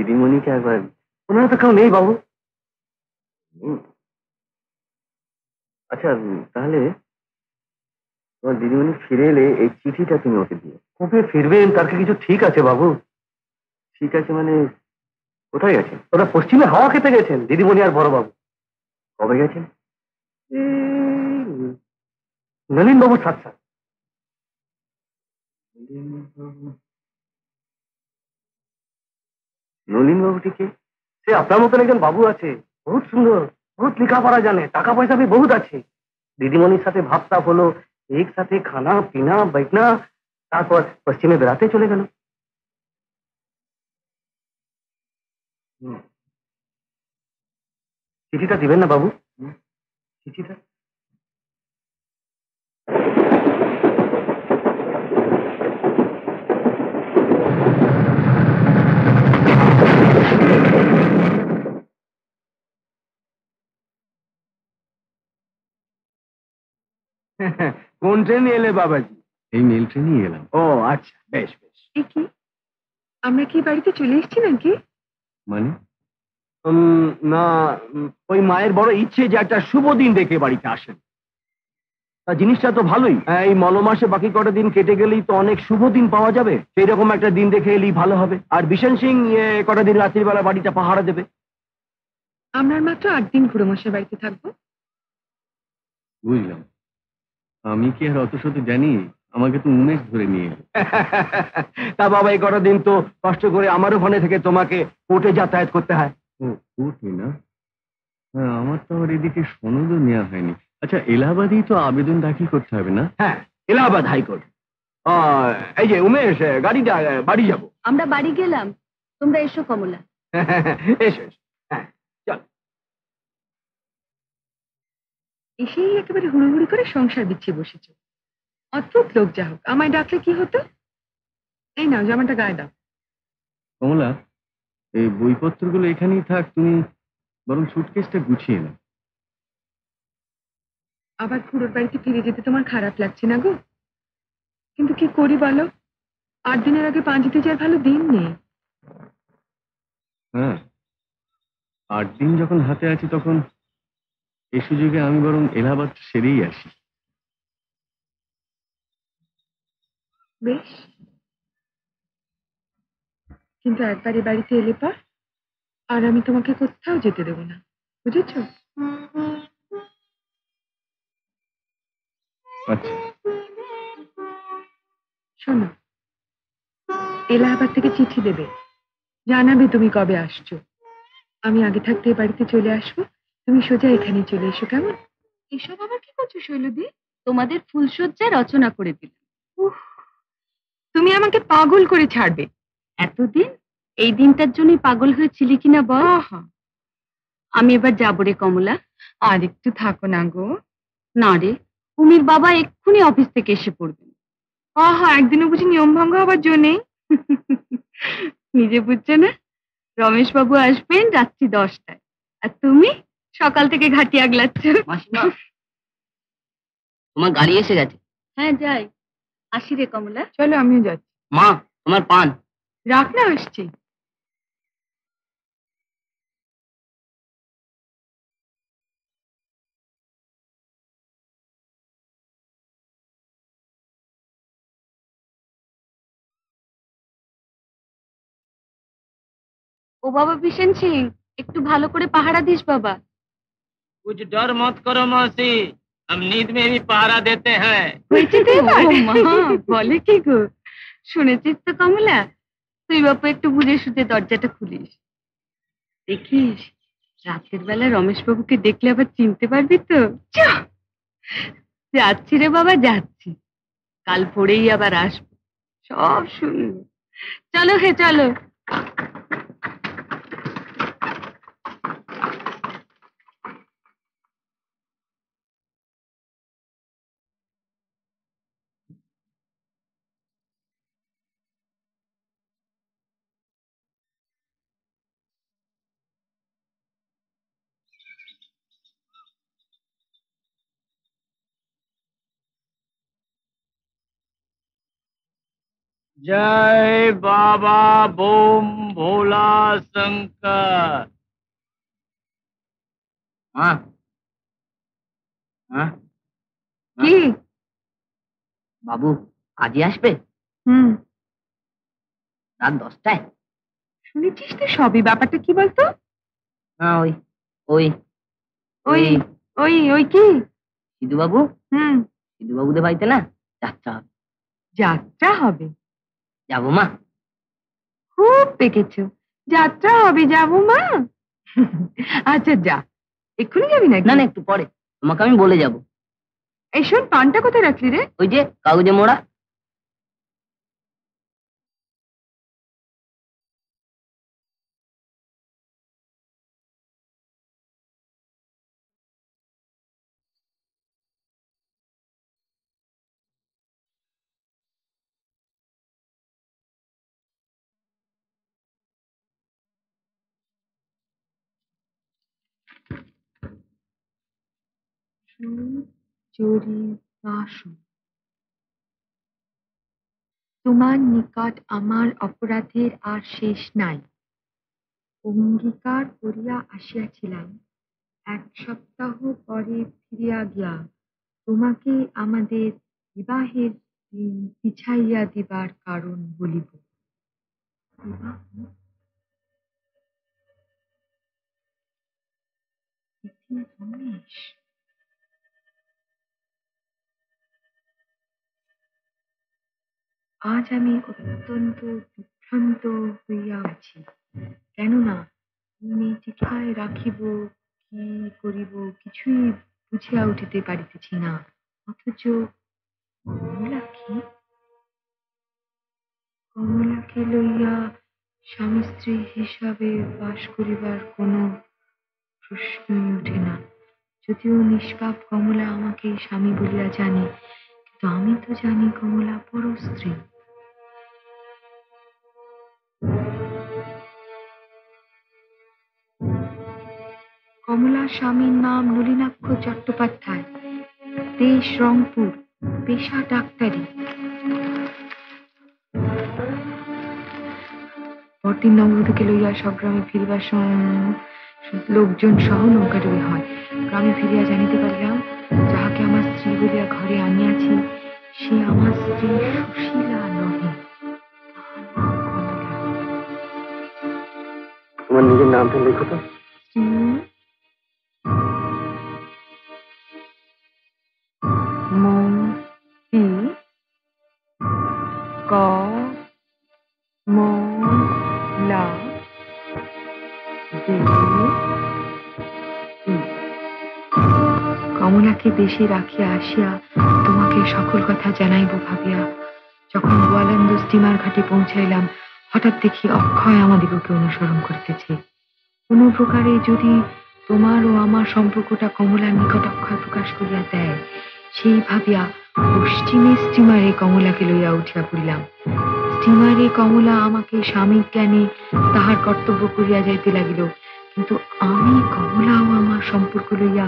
দিদিমণিকে একবার ওনারা তো কেউ নেই বাবু। আচ্ছা তাহলে তোমার দিদিমণি ফিরে এলে এই চিঠিটা তুমি ওকে দিও। কবে ফিরবেন? তার কি কিছু ঠিক আছে বাবু? ঠিক আছে মানে কোথায় গেছেন? ওরা পশ্চিমে হাওয়া খেতে গেছেন দিদিমণি আর বড় বাবু কবে গেছেন? নলিন বাবু সাথ। নলিনবাবুটিকে? সে আপনার মতন একজন বাবু আছে। বহুত সুন্দর, বহুত লেখাপড়া জানে টাকা পয়সা বি বহুত আছে। দিদিমণির সাথে ভাবতাপ হলো একসাথে খানা, পিনা বাইকনা তারপর পশ্চিমে বেড়াতে চলে গেল। চিঠিটা দিবেন না বাবু? চিঠিটা? কোন ট্রেনে এলে বাবাজি? এই মেল ট্রেনই এলাম। ও আচ্ছা বেশ বেশ। কি? আমরা কি বাড়িতে চলে এসেছি নাকি? মানে? উম, না ওই মায়ের বড় ইচ্ছে যে একটা শুভ দিন দেখে বাড়িতে আসেন। তা জিনিসটা তো ভালোই। হ্যাঁ, এই মলমাসে বাকি কটা দিন কেটে গেলেই তো অনেক শুভ দিন পাওয়া যাবে। সেই রকম একটা দিন দেখে এলেই ভালো হবে। আর বিশন সিং এ, কটা দিন রাত্রিবেলা বাড়িটা পাহারা দেবে। আমরা মাত্র আট দিন খুড়ো মশাই বাড়িতে থাকব। বুঝলাম। আমি কি আর অত শত জানি? আমাকে তো উমেশ ধরে নিয়ে তা বাবা এই কটা দিন তো কষ্ট করে আমার ওখানে থেকে তোমাকে কোর্টে যাতায়াত করতে হয়। ও কোর্টে না? হ্যাঁ আমার তো আবার এদিকে সনদও নেওয়া হয়নি। আচ্ছা এলাহাবাদেই তো আবেদন দাখিল করতে হবে না? হ্যাঁ এলাহাবাদ হাইকোর্ট। আহ, এই যে উমেশ গাড়িটা বাড়ি যাব। আমরা বাড়ি গেলাম। তোমরা এসো কমলা। এসো এসো হ্যাঁ চল এসেই একেবারে হুড়োহুড়ি করে সংসার বিছিয়ে বসেছ। অদ্ভুত লোক যা হোক আমায় ডাকলে কি হতো? এই নাও জামাটা গায়ে দাও। কমলা এই বইপত্রগুলো এখানেই থাক তুমি বরং সুটকেসটা গুছিয়ে নাও। আবার খুড়োর বাড়িতে ফিরে যেতে তোমার খারাপ লাগছে না গো? কিন্তু কি করি বলো? আট দিনের আগে পাঁচিতে যাওয়ার ভালো দিন নেই। হ্যাঁ আট দিন যখন হাতে আছে তখন এই সুযোগে আমি বরং এলাহাবাদ সেরেই আসি। বেশ। কিন্তু একবার এ বাড়িতে এলে পর আর আমি তোমাকে কোথাও যেতে দেবো না। বুঝেছ? আচ্ছা। শোনো এলাহাবাদ থেকে চিঠি দেবে। জানাবে তুমি কবে আসছো। আমি আগে থাকতে এ বাড়িতে চলে আসব। তুমি সোজা এখানে চলে এসো কেমন? এসব আবার কি করছ শৈলদি? তোমাদের ফুলসজ্জা রচনা করে দিলাম। তুমি আমাকে পাগল করে ছাড়বে। এতদিন? এই দিনটার জন্যই পাগল হয়েছিলি কিনা বল? আমি এবার যাব রে কমলা। আর একটু থাকো না গো। না রে কুমির বাবা এক্ষুনি অফিস থেকে এসে পড়বেন। আহা একদিনও বুঝি নিয়ম ভঙ্গ হবার জন্যে নিজে বুঝছ না? রমেশ বাবু আসবেন রাত্রি দশটায়। আর তুমি? সকাল থেকে ঘাটি আগলাচ্ছ। মাসিমা তোমার গাড়ি এসে গেছে। হ্যাঁ যাই। আসি রে কমলা। চলো আমিও যাচ্ছি। মা তোমার পান। রাখ না আসছি। ও বাবা বিশেন সিং। একটু ভালো করে পাহারা দিস বাবা। कुछ डर मत करो मौसी हम नींद में भी पहरा देते हैं হয়েছে তো এবার? ও মা, বলে কি গো শুনেছিস তো কমলা তুই বাপু একটু বুঝে সুঝে দরজাটা খুলিস দেখিস রাতের বেলা রমেশ বাবুকে দেখলে আবার চিনতে পারবি তো যা। যাচ্ছি রে বাবা যাচ্ছি কাল ভোরেই আবার আসবো সব শুনবো চলো হে চলো जय बाबा बोम भोला शंकर মা হ্যাঁ কি বাবু আজই আসবে হুম রাত দশটায় শুনেছিস তো সবই ব্যাপারটা কি বলতো না ওই ওই ওই ওই ওই কি সিধু বাবু হুম সিধু বাবুদের বাড়িতে না যাত্রা হবে যাত্রা হবে যাব মা। খুব পেকেছো যাত্রা হবে যাব মা। আচ্ছা যা। এক্ষুনি যাবি না না না একটু পরে। তোমাকে আমি বলে যাব। এই শোন পানটা কোথায় রাখলি রে? ওই যে কাগজে মোড়া। তোমার নিকট আমার অপরাধের আর শেষ নাই। অঙ্গীকার করিয়া আসিয়াছিলাম। এক সপ্তাহ পরে ফিরিয়া গিয়া তোমাকে আমাদের বিবাহের দিন পিছাইয়া দিবার কারণ বলিব। আজ আমি অত্যন্ত বিভ্রান্ত হইয়া আছি। কেননা, মেয়েটিকে কোথায় রাখিব, কি করিব কিছুই বুঝিয়া উঠিতে পারিতেছি না। অথচ কমলাকে কমলাকে লইয়া স্বামী স্ত্রী হিসাবে বাস করিবার কোনো প্রশ্নই ওঠে না। যদিও নিষ্পাপ কমলা আমাকে স্বামী বলিয়া জানে, কিন্তু আমি তো জানি কমলা পরস্ত্রী কমলা স্বামীর নাম নলিনাক্ষ চট্টোপাধ্যায়। দেশ রংপুর পেশা ডাক্তারি। পরদিন নববধূকে লইয়া সব গ্রামে ফিরিবার সময় লোকজন সহ নৌকা নৌকাডুবি হয়। গ্রামে ফিরিয়া জানিতে পারিলাম যাহাকে আমার স্ত্রী বলিয়া ঘরে আনিয়াছি সে আমার স্ত্রী সুশীলা নহে। তোমার নিজের নামটা লেখো তো। দেশে রাখিয়া আসিয়া তোমাকে সকল কথা জানাইব ভাবিয়া। যখন গোয়ালন্দ স্টিমার ঘাটে পৌঁছাইলাম, হঠাৎ দেখি অক্ষয় আমাদিগকে অনুসরণ করিতেছে। কোনো প্রকারে যদি তোমার ও আমার সম্পর্কটা কমলার নিকট অক্ষয় প্রকাশ করিয়া দেয়, সেই ভাবিয়া পশ্চিমে স্টিমারে কমলাকে লইয়া উঠিয়া পড়িলাম। স্টিমারে কমলা আমাকে স্বামী জ্ঞানে তাহার কর্তব্য করিয়া যাইতে লাগিল, কিন্তু আমি কমলা ও আমার সম্পর্ক লইয়া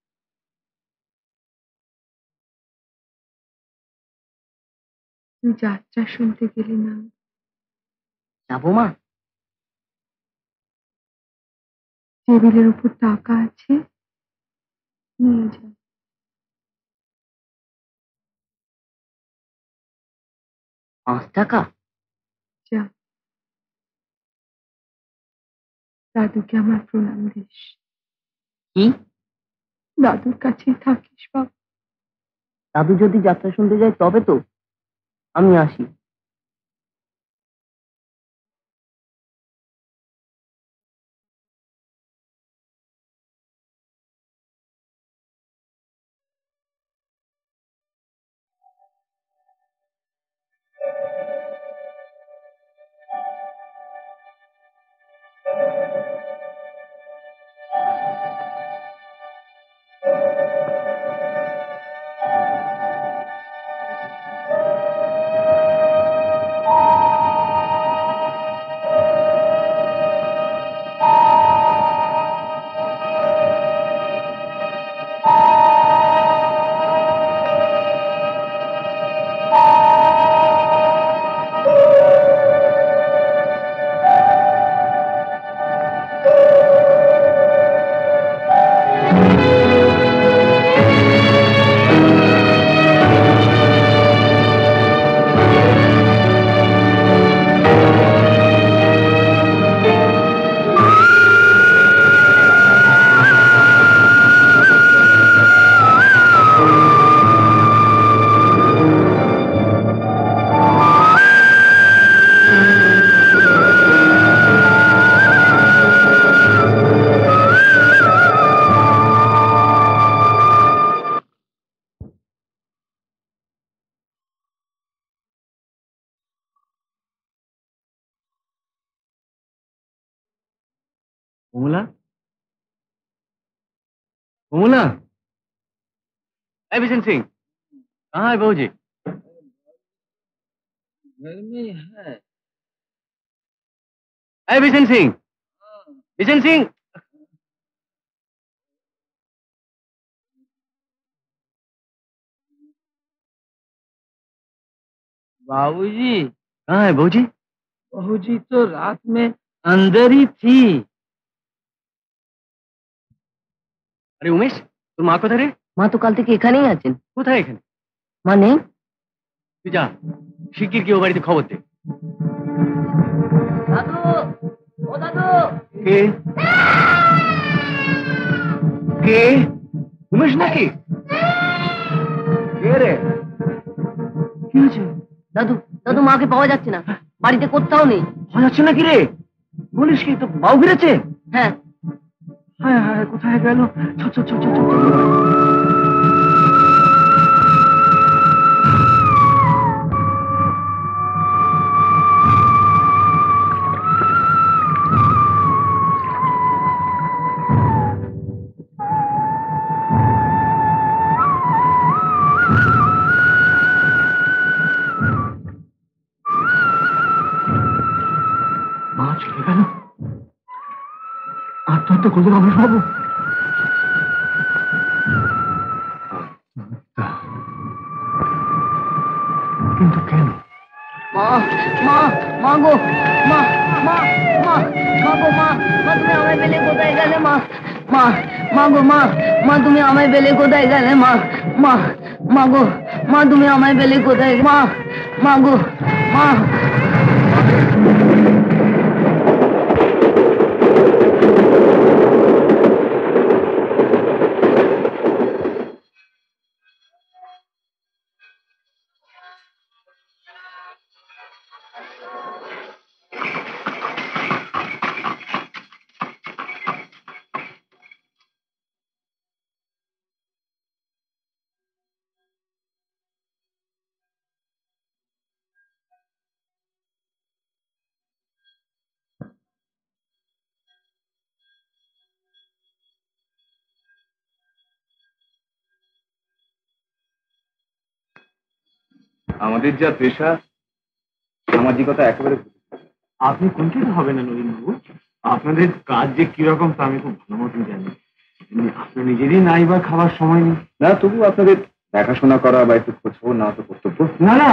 তুই যাত্রা শুনতে গেলি না। যাব মা। টেবিলের উপর টাকা আছে নিয়ে যা। পাঁচ টাকা? যা। দাদুকে আমার প্রণাম দিস। কি? দাদুর কাছেই থাকিস বাবা। দাদু যদি যাত্রা শুনতে যায় তবে তো। আমি আসি। किशन सिंह कहा है बहू जी घर में है। किशन सिंह किशन सिंह बाबूजी। कहा है बहूजी बहूजी तो रात में अंदर ही थी। अरे उमेश तुम आ को धरे? মা তো কাল থেকে এখানেই আছেন। কোথায় এখানে? মা নেই? তুই যা শিগগির কি ও বাড়িতে খবর দে। দাদু ও দাদু। কে? কে? উমেশ নাকি? কে রে? কি হয়েছে? দাদু দাদু মাকে পাওয়া যাচ্ছে না। বাড়িতে কোথাও নেই। পাওয়া যাচ্ছে নাকি রে? বলিস কি তো বাউ ফিরেছে? হ্যাঁ। হ্যাঁ হ্যাঁ কোথায় গেল চল চল চল চল চল আত্মহত্যা করল রমেশ বাবু কিন্তু কেন মা মা মা গো মা মা মা মা গো মা মা তুমি আমায় বেলে কোথায় গেলে মা মা মা গো মা মা তুমি আমায় বেলে কোথায় গেলে মা মা মা গো মা তুমি আমায় বেলে কোথায় মা মা গো মা আমাদের যা পেশা সামাজিকতা একেবারে আপনি কুণ্ঠিত হবেন না নবীনবাবু। আপনাদের কাজ যে কীরকম তা আমি খুব ভালো মতন জানি। আপনার নিজেরই নাই বা খাবার সময় নেই। না তবু আপনাদের দেখাশোনা করা বা একটু খোঁজ খবর নেওয়া তো কর্তব্য। না না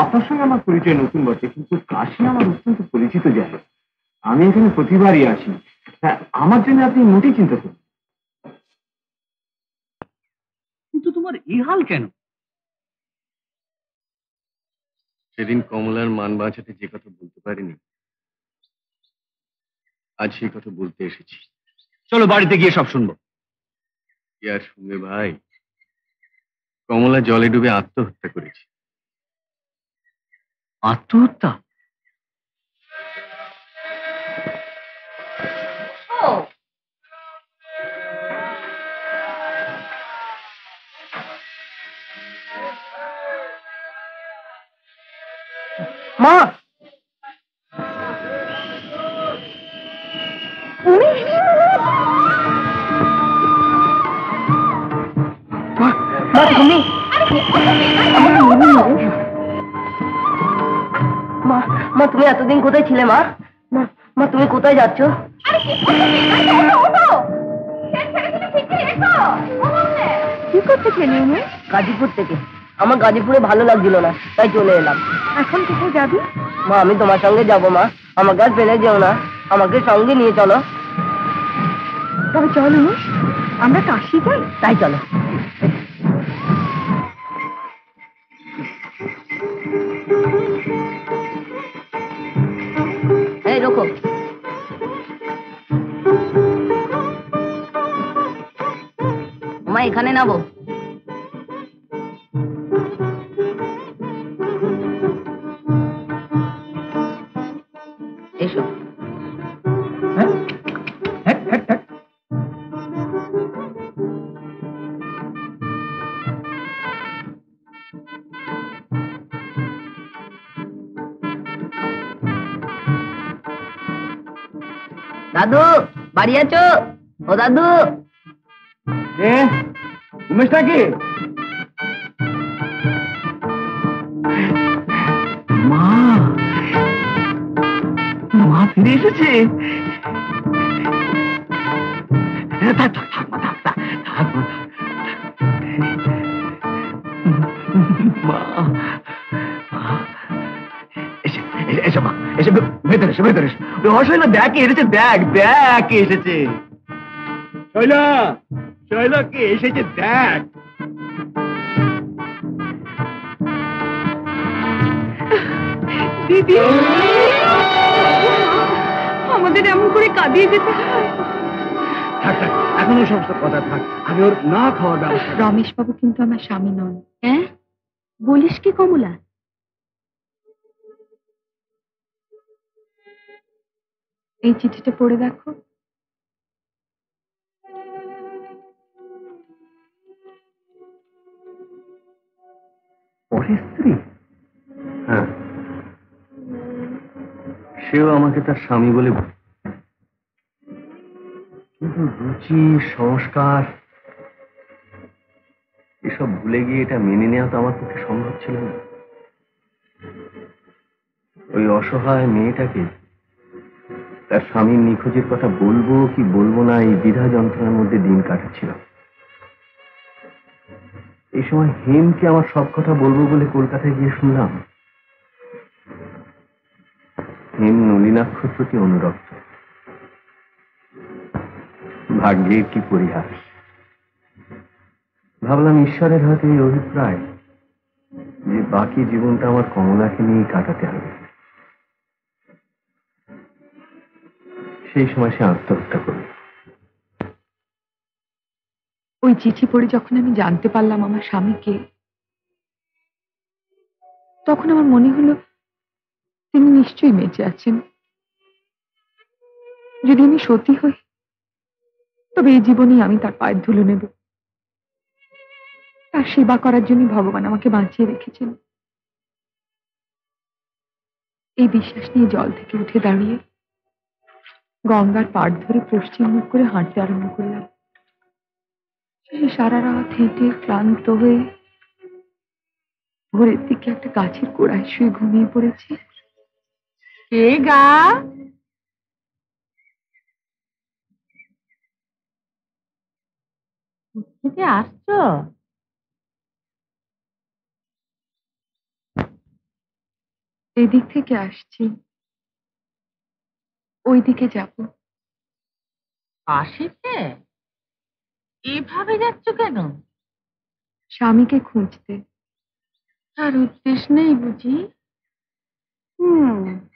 আপনার সঙ্গে আমার পরিচয় নতুন বটে কিন্তু কাশি আমার অত্যন্ত পরিচিত জায়গা। আমি এখানে প্রতিবারই আসি। হ্যাঁ আমার জন্য আপনি মোটেই চিন্তা করুন কিন্তু তোমার এই হাল কেন? সেদিন কমলার মান বাঁচাতে যে কথা বলতে পারিনি, আজ সেই কথা বলতে এসেছি। চলো বাড়িতে গিয়ে সব শুনব। কি আর শুনবে ভাই? কমলা জলে ডুবে আত্মহত্যা করেছে। আত্মহত্যা? মা। মা তুমি। এতদিন কোথায় ছিলে মা? মা তুমি কোথায় যাচ্ছ? কি করতে ছেলে গাজীপুর থেকে। আমার গাজীপুরে ভালো লাগছিল না তাই চলে এলাম। এখন কোথায় যাবি? মা আমি তোমার সঙ্গে যাব মা। আমাকে আর ফেলে যেও না আমাকে সঙ্গে নিয়ে চলো। তবে চলো আমরা কাশি যাই? তাই চলো। এই রোকো। মা এখানে নাবো দাদু বাড়ি আছো ও দাদু এ উমেশ নাকি মা মা ফিরে এসেছে হ্যাঁ, থাক, থাক, থাক, মা, থাক, থাক, থাক, মা, থাক। মা মা, এসে এসে- এসে মা এসে ভে- ভেতরে এসে ভেতরে এসে রহস্য দেখ এসেছে? দেখ দেখ এসেছে? শৈলা শৈলা কে এসেছে? দেখ দিদি আমাদের এমন করে কাঁদিয়ে যেতে হয়। থাক থাক এখনও সমস্ত কথা থাক। আমি ওর না খাওয়ার ব্যবস্থা রমেশ বাবু কিন্তু আমার স্বামী নন। হ্যাঁ? বলিস কি কমলা? এই চিঠিটা পড়ে দেখো। স্ত্রী? হ্যাঁ। সেও আমাকে তার স্বামী বলে। কিন্তু রুচি, সংস্কার, এসব ভুলে গিয়ে এটা মেনে নেওয়া তো আমার পক্ষে সম্ভব ছিল না। ওই অসহায় মেয়েটাকে তার স্বামীর নিখোঁজের কথা বলব কি বলব না এই দ্বিধা যন্ত্রণার মধ্যে দিন কাটাচ্ছিলাম এই সময় হেমকে আমার সব কথা বলব বলে কলকাতায় গিয়ে শুনলাম। হেম নলিনাক্ষর প্রতি অনুরক্ত। ভাগ্যের কি পরিহাস। ভাবলাম ঈশ্বরের হাতে এই অভিপ্রায় যে বাকি জীবনটা আমার কমলাকে নিয়েই কাটাতে হবে। সেই সময় সে আত্মহত্যা করল। ওই চিঠি পড়ে যখন আমি জানতে পারলাম আমার স্বামীকে, তখন আমার মনে হলো তিনি নিশ্চয়ই বেঁচে আছেন। যদি আমি সতী হই, তবে এই জীবনেই আমি তার পায়ের ধুলো নেব। তার সেবা করার জন্য ভগবান আমাকে বাঁচিয়ে রেখেছেন। এই বিশ্বাস নিয়ে জল থেকে উঠে দাঁড়িয়ে গঙ্গার পাড় ধরে পশ্চিম মুখ করে হাঁটতে আরম্ভ করলাম। শেষে সারা রাত হেঁটে ক্লান্ত হয়ে ভোরের দিকে একটা গাছের গোড়ায় শুয়ে ঘুমিয়ে পড়েছি। কে গা? থেকে আসছো? এদিক থেকে আসছি। ওই দিকে যাব। কাশিতে এভাবে যাচ্ছ কেন? স্বামীকে খুঁজতে। তার উদ্দেশ্য নেই বুঝি? হুম।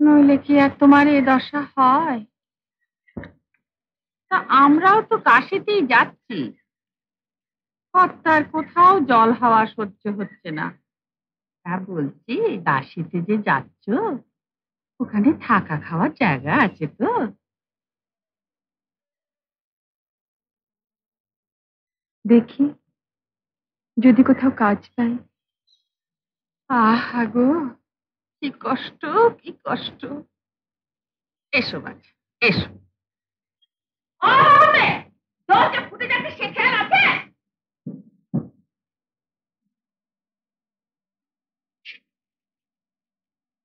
নইলে কি আর তোমার এ দশা হয়? তা আমরাও তো কাশিতেই যাচ্ছি। কর্তার কোথাও জল হাওয়া সহ্য হচ্ছে না। তা বলছি কাশিতে যে যাচ্ছ? ওখানে থাকা খাওয়ার জায়গা আছে তো। দেখি, যদি কোথাও কাজ পাই। আহা গো, কি কষ্ট কি কষ্ট। এসো বাচ্চা এসো।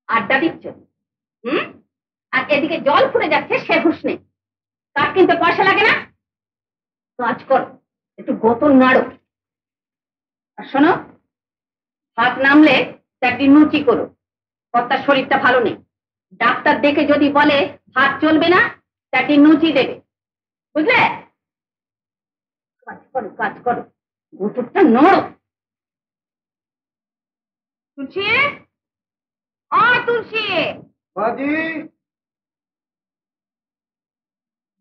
আড্ডা দিচ্ছে? হুম? আর এদিকে জল ফুটে যাচ্ছে, সে হুশ নেই। তার কিনতে পয়সা লাগে না। কাজ কর, একটু গোতন নাড়ো আর শোনো, হাত নামলে চারটি নুচি করো। কর্তার শরীরটা ভালো নেই। ডাক্তার দেখে যদি বলে হাত চলবে না চারটি নুচি দেবে। বুঝলে? কাজ করো কাজ করো। গোতরটা নড়ো। তুলসী? ও তুলসী!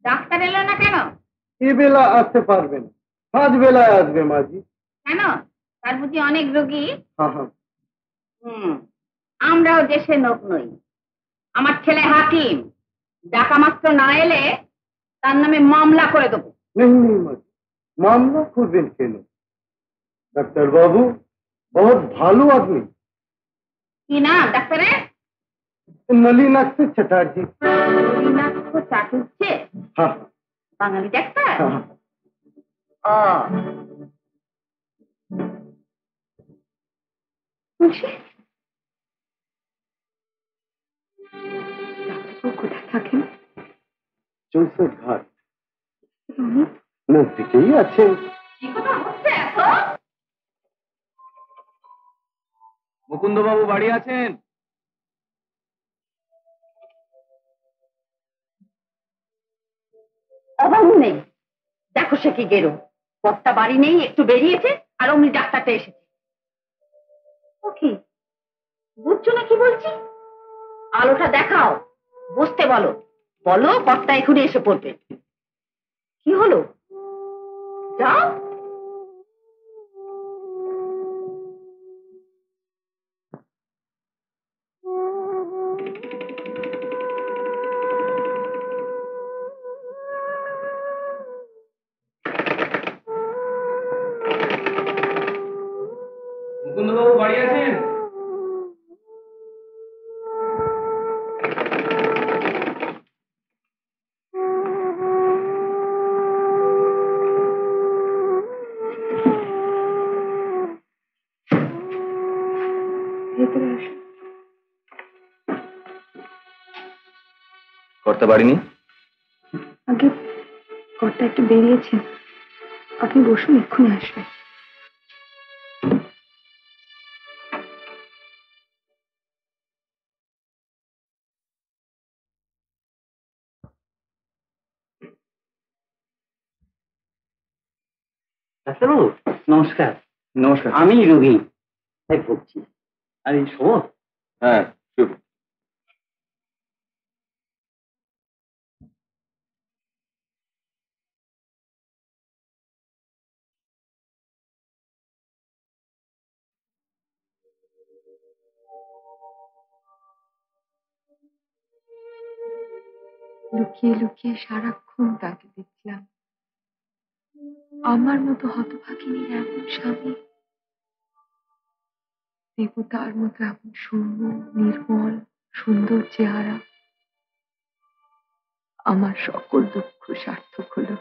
ডাক্তার এলো না কেন? এ বেলা আসতে পারবে না? বেলায় আসবে মাজি কেন? তার প্রতি অনেক রোগী। হ্যাঁ, হ্যাঁ। আমরাও দেশে লোক নই। আমার ছেলে হাকিম। ডাকা মাত্র না এলে তার নামে মামলা করে দেবো। মামলা করবেন কেন? ডাক্তার বাবু বহুত ভালো আপনি। কি না ডাক্তারের নলিনাক্ষ চ্যাটার্জি। নলিনাক্ষ চাটুর্যে হ্যাঁ। বাঙালি ডাক্তার? ও তুলসী ডাক্তারবাবু কোথায় থাকেন? চৌষট ঘাট। দিকেই আছে মুকুন্দবাবু বাড়ি আছেন? অভাব নেই। দেখো সে কি গেরো। কর্তা বাড়ি নেই, একটু বেরিয়েছে, আর অমনি ডাক্তারটা এসেছে। ও বুঝছ না কি বলছি? আলোটা দেখাও, বসতে বলো। বলো, পথটা এখনই এসে পড়বে। কি হলো? যাও। বাড়ি নেই আগে কর্তা একটু বেরিয়েছেন আপনি বসুন এক্ষুনি আসবেন ডাক্তারবাবু নমস্কার। নমস্কার। আমি রোগী তাই ভুগছি আর এই শোভ হ্যাঁ। লুকিয়ে লুকিয়ে সারাক্ষণ তাকে দেখলাম। আমার মতো হতভাগিনীর এমন স্বামী। দেবতার মতো এমন শূন্য, নির্মল, সুন্দর চেহারা। আমার সকল দুঃখ সার্থক হলো।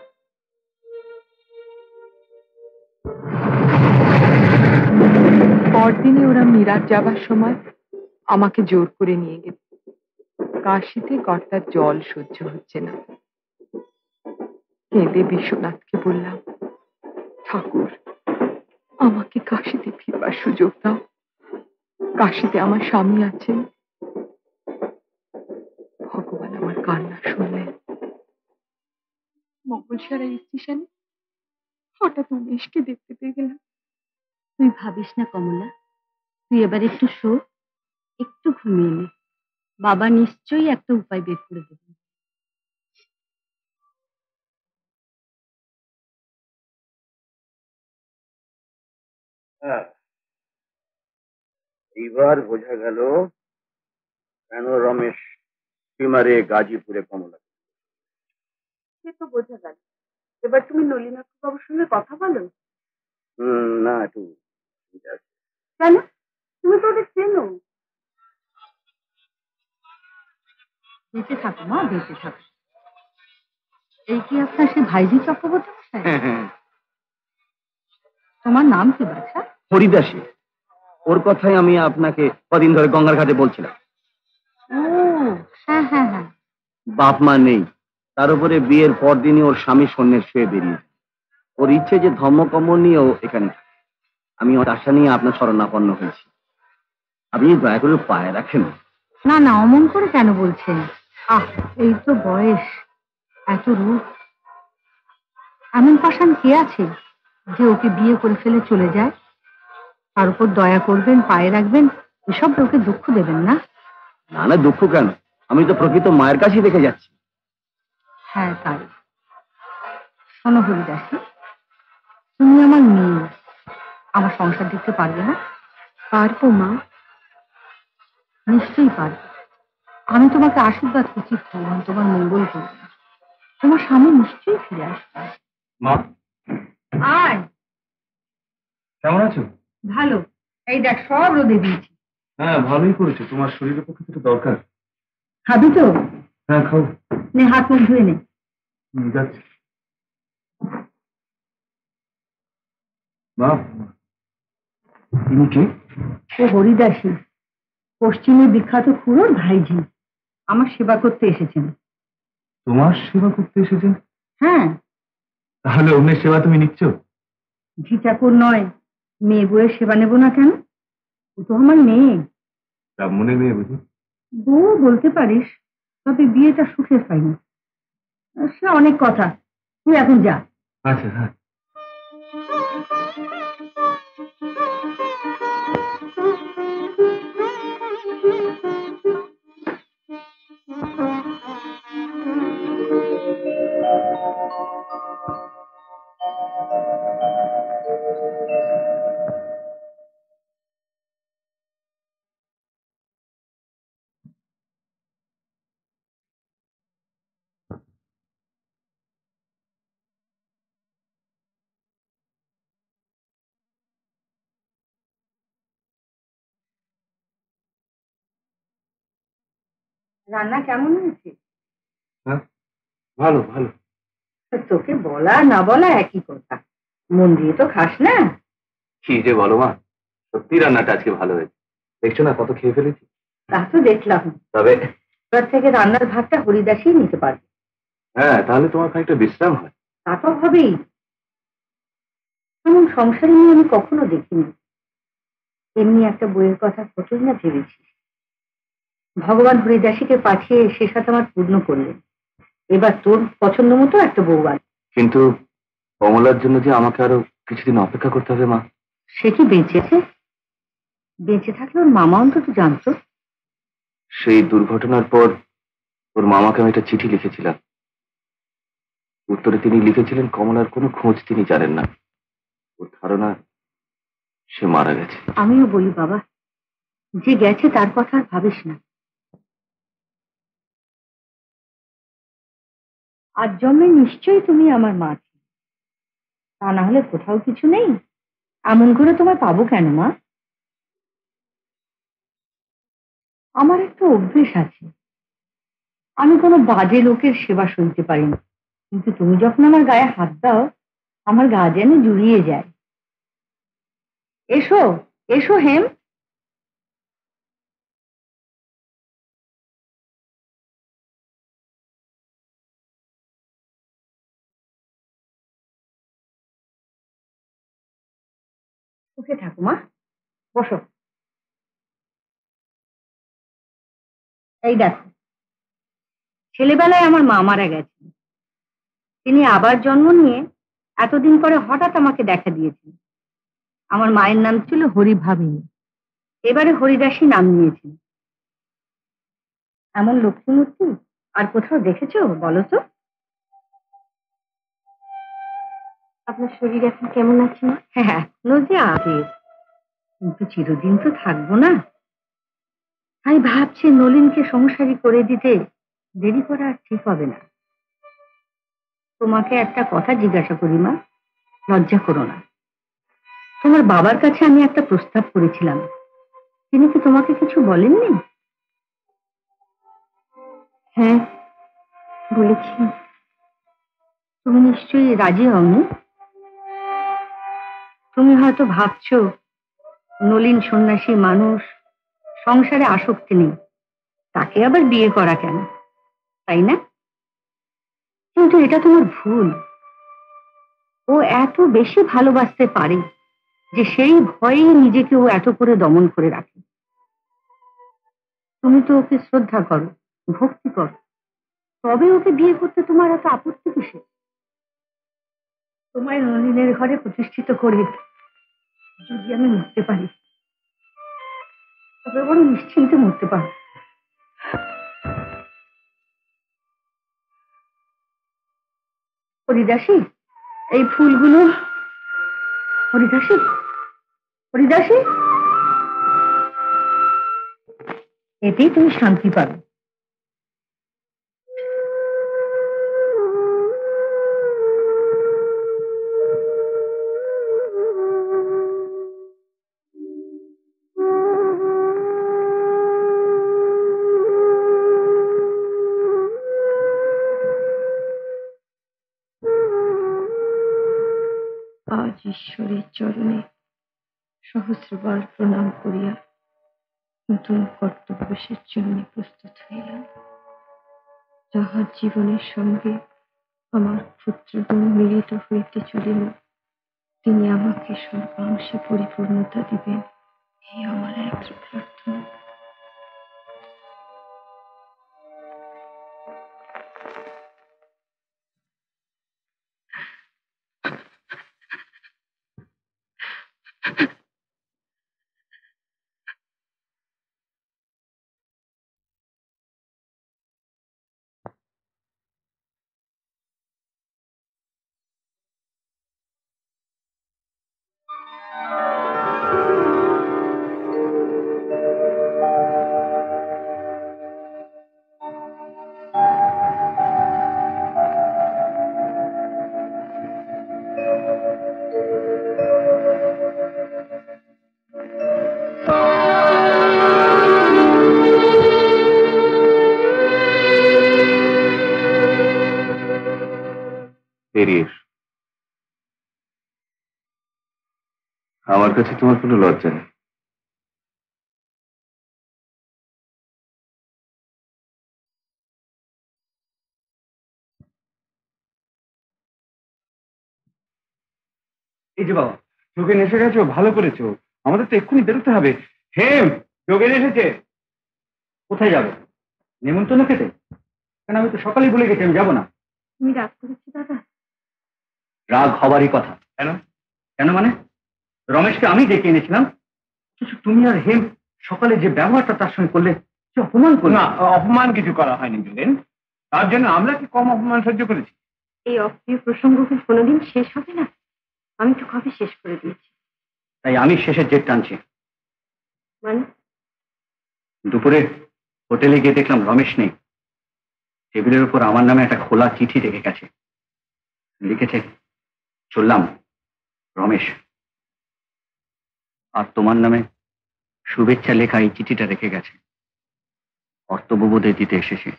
পরদিনই ওরা মিরাট যাবার সময় আমাকে জোর করে নিয়ে গেল। কাশিতে কর্তার জল সহ্য হচ্ছে না। কেঁদে বিশ্বনাথকে বললাম, ঠাকুর, আমাকে কাশিতে ফিরবার সুযোগ দাও। কাশিতে আমার স্বামী আছেন। ভগবান আমার কান্না শুনলেন। মঙ্গলসারা স্টেশনে হঠাৎ উমেশকে দেখতে পেয়ে গেলাম। তুই ভাবিস না কমলা, তুই এবার একটু শো একটু ঘুমিয়ে নে। বাবা নিশ্চয়ই একটা উপায় বের করে দেবে হ্যাঁ। এইবার বোঝা গেল কেন রমেশ স্টিমারে গাজীপুরে কমলা। সে তো বোঝা গেল। এবার তুমি নলিনাক্ষ বাবুর সঙ্গে কথা বলো। হুম না একটু। কেন? তুমি তো ওদের চেনো। বেঁচে থাকো মা বেঁচে থাকো। এই কি আপনার সে ভাইজি চক্রবর্তী মশাই? তোমার নাম কি হরিদাসী। ওর কথাই আমি আপনাকে কদিন ধরে গঙ্গার ঘাটে বলছিলাম। হ্যাঁ হ্যাঁ হ্যাঁ। বাপ মা নেই। তার উপরে বিয়ের পরদিনই ওর স্বামী সন্ন্যাস শুয়ে বেরিয়ে ওর ইচ্ছে যে ধর্মকর্ম নিয়েও এখানে আমি ওর আশা নিয়ে আপনার শরণাপন্ন হয়েছি। আপনি দয়া করে পায়ে রাখেন। না না অমন করে কেন বলছেন? আহ এই তো বয়স। এত রূপ এমন পাশান কে আছে যে ওকে বিয়ে করে ফেলে চলে যায়? তার উপর দয়া করবেন পায়ে রাখবেন এসব ওকে দুঃখ দেবেন না? না না দুঃখ কেন? আমি তো প্রকৃত মায়ের কাছেই দেখে যাচ্ছি। হ্যাঁ তাই। শোনো হরিদাসী তুমি আমার মেয়ে। আমার সংসার দেখতে পারবে না? পারব মা। নিশ্চয়ই পারবে। আমি তোমাকে আশীর্বাদ করছি ভগবান তোমার মঙ্গল করবে। তোমার স্বামী নিশ্চয়ই ফিরে আসবে। মা? আয়। কেমন আছো? ভালো। এই দেখ সব রোদে দিয়েছি। হ্যাঁ ভালোই করেছ। তোমার শরীরের পক্ষে তো দরকার। খাবি তো? হ্যাঁ খাও নে হাত মুখ ধুয়ে নে। যাচ্ছি। মা? তিনি কে? ও হরিদাসী। পশ্চিমের বিখ্যাত খুড়োর ভাইজি আমার সেবা করতে এসেছেন। তোমার সেবা করতে এসেছেন? হ্যাঁ। তাহলে অন্যের সেবা তুমি নিচ্ছ? ঝি চাকর নয় মেয়ে বউয়ের সেবা নেব না কেন? ও তো আমার মেয়ে। ব্রাহ্মণের মেয়ে বুঝি? বউ বলতে পারিস তবে বিয়েটা সুখের পাইনি। সে অনেক কথা। তুই এখন যা। আচ্ছা হ্যাঁ। রান্না কেমন হয়েছে? ভালো ভালো। তোকে বলা না বলা একই কথা। মন দিয়ে তো খাস না। কি যে বলো মা সত্যি রান্নাটা আজকে ভালো হয়েছে। দেখছ না কত খেয়ে ফেলেছি? তা তো দেখলাম। তবে এবার থেকে রান্নার ভাতটা হরিদাসই নিতে পারবে। হ্যাঁ তাহলে তোমার খানিকটা বিশ্রাম হয়। তা তো হবেই। এমন সংসারী নিয়ে আমি কখনো দেখিনি। এমনি একটা বইয়ের কথা কতই না ভেবেছি ভগবান হরিদাসীকে পাঠিয়ে সে সাথে আমার পূর্ণ করলেন এবার তোর পছন্দ মতো একটা বউ আন কিন্তু কমলার জন্য যে আমাকে আরও কিছুদিন অপেক্ষা করতে হবে মা। সে কি বেঁচেছে? বেঁচে থাকলে ওর মামা অন্তত জানতো। সেই দুর্ঘটনার পর ওর মামাকে আমি একটা চিঠি লিখেছিলাম। উত্তরে তিনি লিখেছিলেন কমলার কোনো খোঁজ তিনি জানেন না। ওর ধারণা সে মারা গেছে। আমিও বলি বাবা যে গেছে তার কথা আর ভাবিস না। আজ জন্মে নিশ্চয়ই তুমি আমার মা তা না হলে কোথাও কিছু নেই? এমন করে তোমায় পাবো কেন, মা? আমার একটা অভ্যেস আছে। আমি কোনো বাজে লোকের সেবা সইতে পারি না। কিন্তু তুমি যখন আমার গায়ে হাত দাও, আমার গা যেন জুড়িয়ে যায়। এসো এসো হেম। সুখে থাকো, মা। বসো। এই দেখো, ছেলেবেলায় আমার মা মারা গেছেন তিনি আবার জন্ম নিয়ে এতদিন পরে হঠাৎ আমাকে দেখা দিয়েছেন। আমার মায়ের নাম ছিল হরি ভাবিনী এবারে হরিদাসী নাম নিয়েছেন। এমন লক্ষ্মীমূর্তি আর কোথাও দেখেছ বলো তো? আপনার শরীর এখন কেমন আছে হ্যাঁ এখনও যে আছে। কিন্তু চিরদিন তো থাকব না। তাই ভাবছি নলিনকে সংসারী করে দিতে দেরি করা আর ঠিক হবে না। তোমাকে একটা কথা জিজ্ঞাসা করি, মা। লজ্জা করো না। তোমার বাবার কাছে আমি একটা প্রস্তাব করেছিলাম। তিনি কি তোমাকে কিছু বলেননি? হ্যাঁ বলেছি। তুমি নিশ্চয়ই রাজি হওনি? তুমি হয়তো ভাবছ, নলিন সন্ন্যাসী মানুষ, সংসারে আসক্তি নেই, তাকে আবার বিয়ে করা কেন? তাই না? কিন্তু এটা তোমার ভুল। ও এত বেশি ভালোবাসতে পারে যে সেই ভয়েই নিজেকে ও এত করে দমন করে রাখে। তুমি তো ওকে শ্রদ্ধা করো, ভক্তি করো। তবে ওকে বিয়ে করতে তোমার এত আপত্তি কিসে তোমায় নলিনের ঘরে প্রতিষ্ঠিত করে যদি আমি মরতে পারি, তবে বড় নিশ্চিন্তে মরতে পারো। হরিদাসী, এই ফুলগুলো, হরিদাসী হরিদাসী, এতেই তুমি শান্তি পাবে। ঈশ্বরের চরণে সহস্রবার প্রণাম করিয়া নতুন কর্তব্যের জন্য প্রস্তুত হইলাম। যাহার জীবনের সঙ্গে আমার পুত্রগণ মিলিত হইতে চলিল, তিনি আমাকে সর্বাংশে পরিপূর্ণতা দিবেন। এই আমার এক প্রার্থনা। আমার কাছে তোমার কোনো লজ্জা নেই। এই যে বাবা যোগেন এসে গেছো ভালো করেছ আমাদের তো এক্ষুনি বেরোতে হবে। হেম যোগেন এসেছে। কোথায় যাবে? নেমন্তন্ন খেতে? কেন আমি তো সকালেই বলে গেছি আমি যাব না। তুমি রাগ করেছ দাদা? রাগ হবারই কথা। কেন? কেন মানে? রমেশকে আমি ডেকে এনেছিলাম। অথচ তুমি আর হেম সকালে যে ব্যবহারটা তার সঙ্গে করলে যে অপমান করলে? না অপমান কিছু করা হয়নি যোগেন তার জন্য আমরা কি কম অপমান সহ্য করেছি? এই অপ্রিয় প্রসঙ্গ কি কোনোদিন শেষ হবে না? আমি তো কবে শেষ করে দিয়েছি? তাই আমি শেষের জেট টানছি। মানে? দুপুরে হোটেলে গিয়ে দেখলাম রমেশ নেই। টেবিলের উপর আমার নামে একটা খোলা চিঠি রেখে গেছে। লিখেছে চললাম রমেশ। আর তোমার নামে শুভেচ্ছা লেখা এই চিঠিটা রেখে গেছে। কর্তব্যবোধে দিতে এসেছে।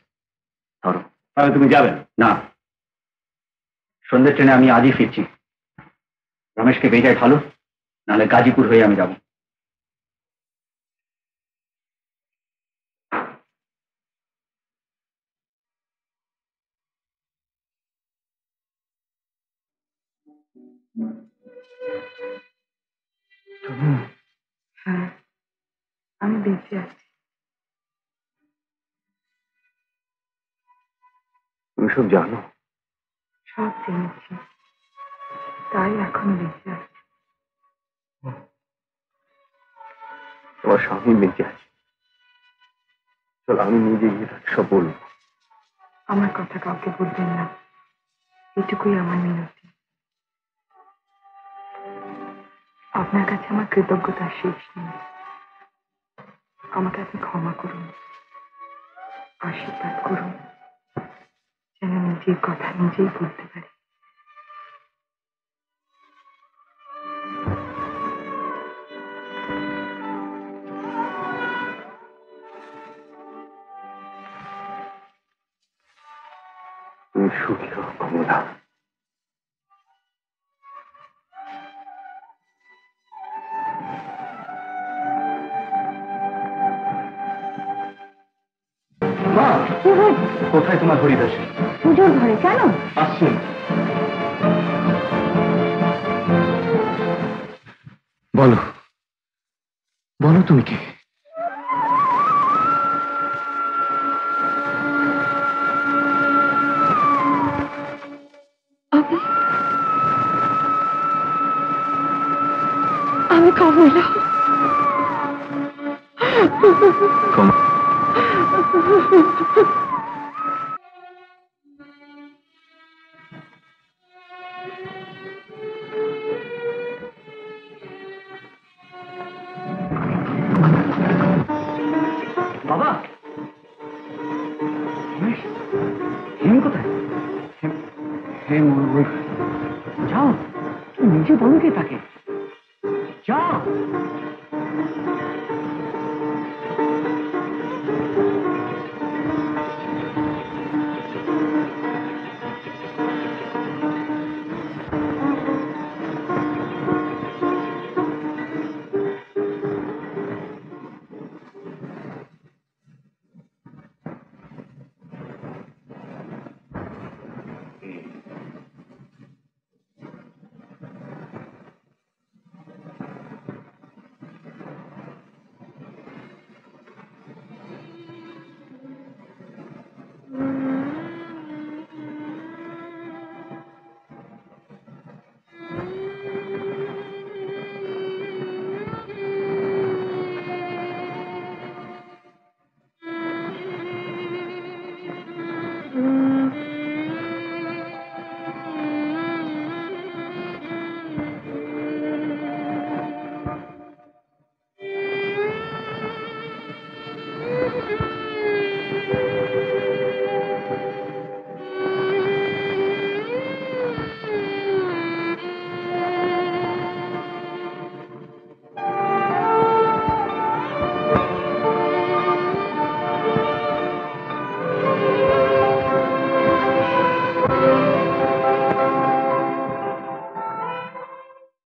ধরো। তাহলে তুমি যাবে? না। সন্ধ্যের সন্ধ্যে ট্রেনে আমি আজই ফিরছি। রমেশকে বেজায় ভালো নাহলে গাজীপুর হয়ে আমি যাব। হ্যাঁ আমি বেঁচে আছি তুমি সব জানো? সব জেনেছি। তাই এখনও বেঁচে আছি তোমার স্বামী বেঁচে আছে। চলো আমি নিজে গিয়ে তাকে সব বলব। আমার কথা কাউকে বলবেন না। এটুকুই আমার মিনতি। আপনার কাছে আমার কৃতজ্ঞতা শেষ নেই। আমাকে আপনি ক্ষমা করুন, আশীর্বাদ করুন, যেন নিজের কথা নিজেই বলতে পারি। সুখী হও, কমলা। কোথায় তোমার হরিদাস? পুজোর ঘরে কেন? আসছি। বলো। বলো তুমি কে?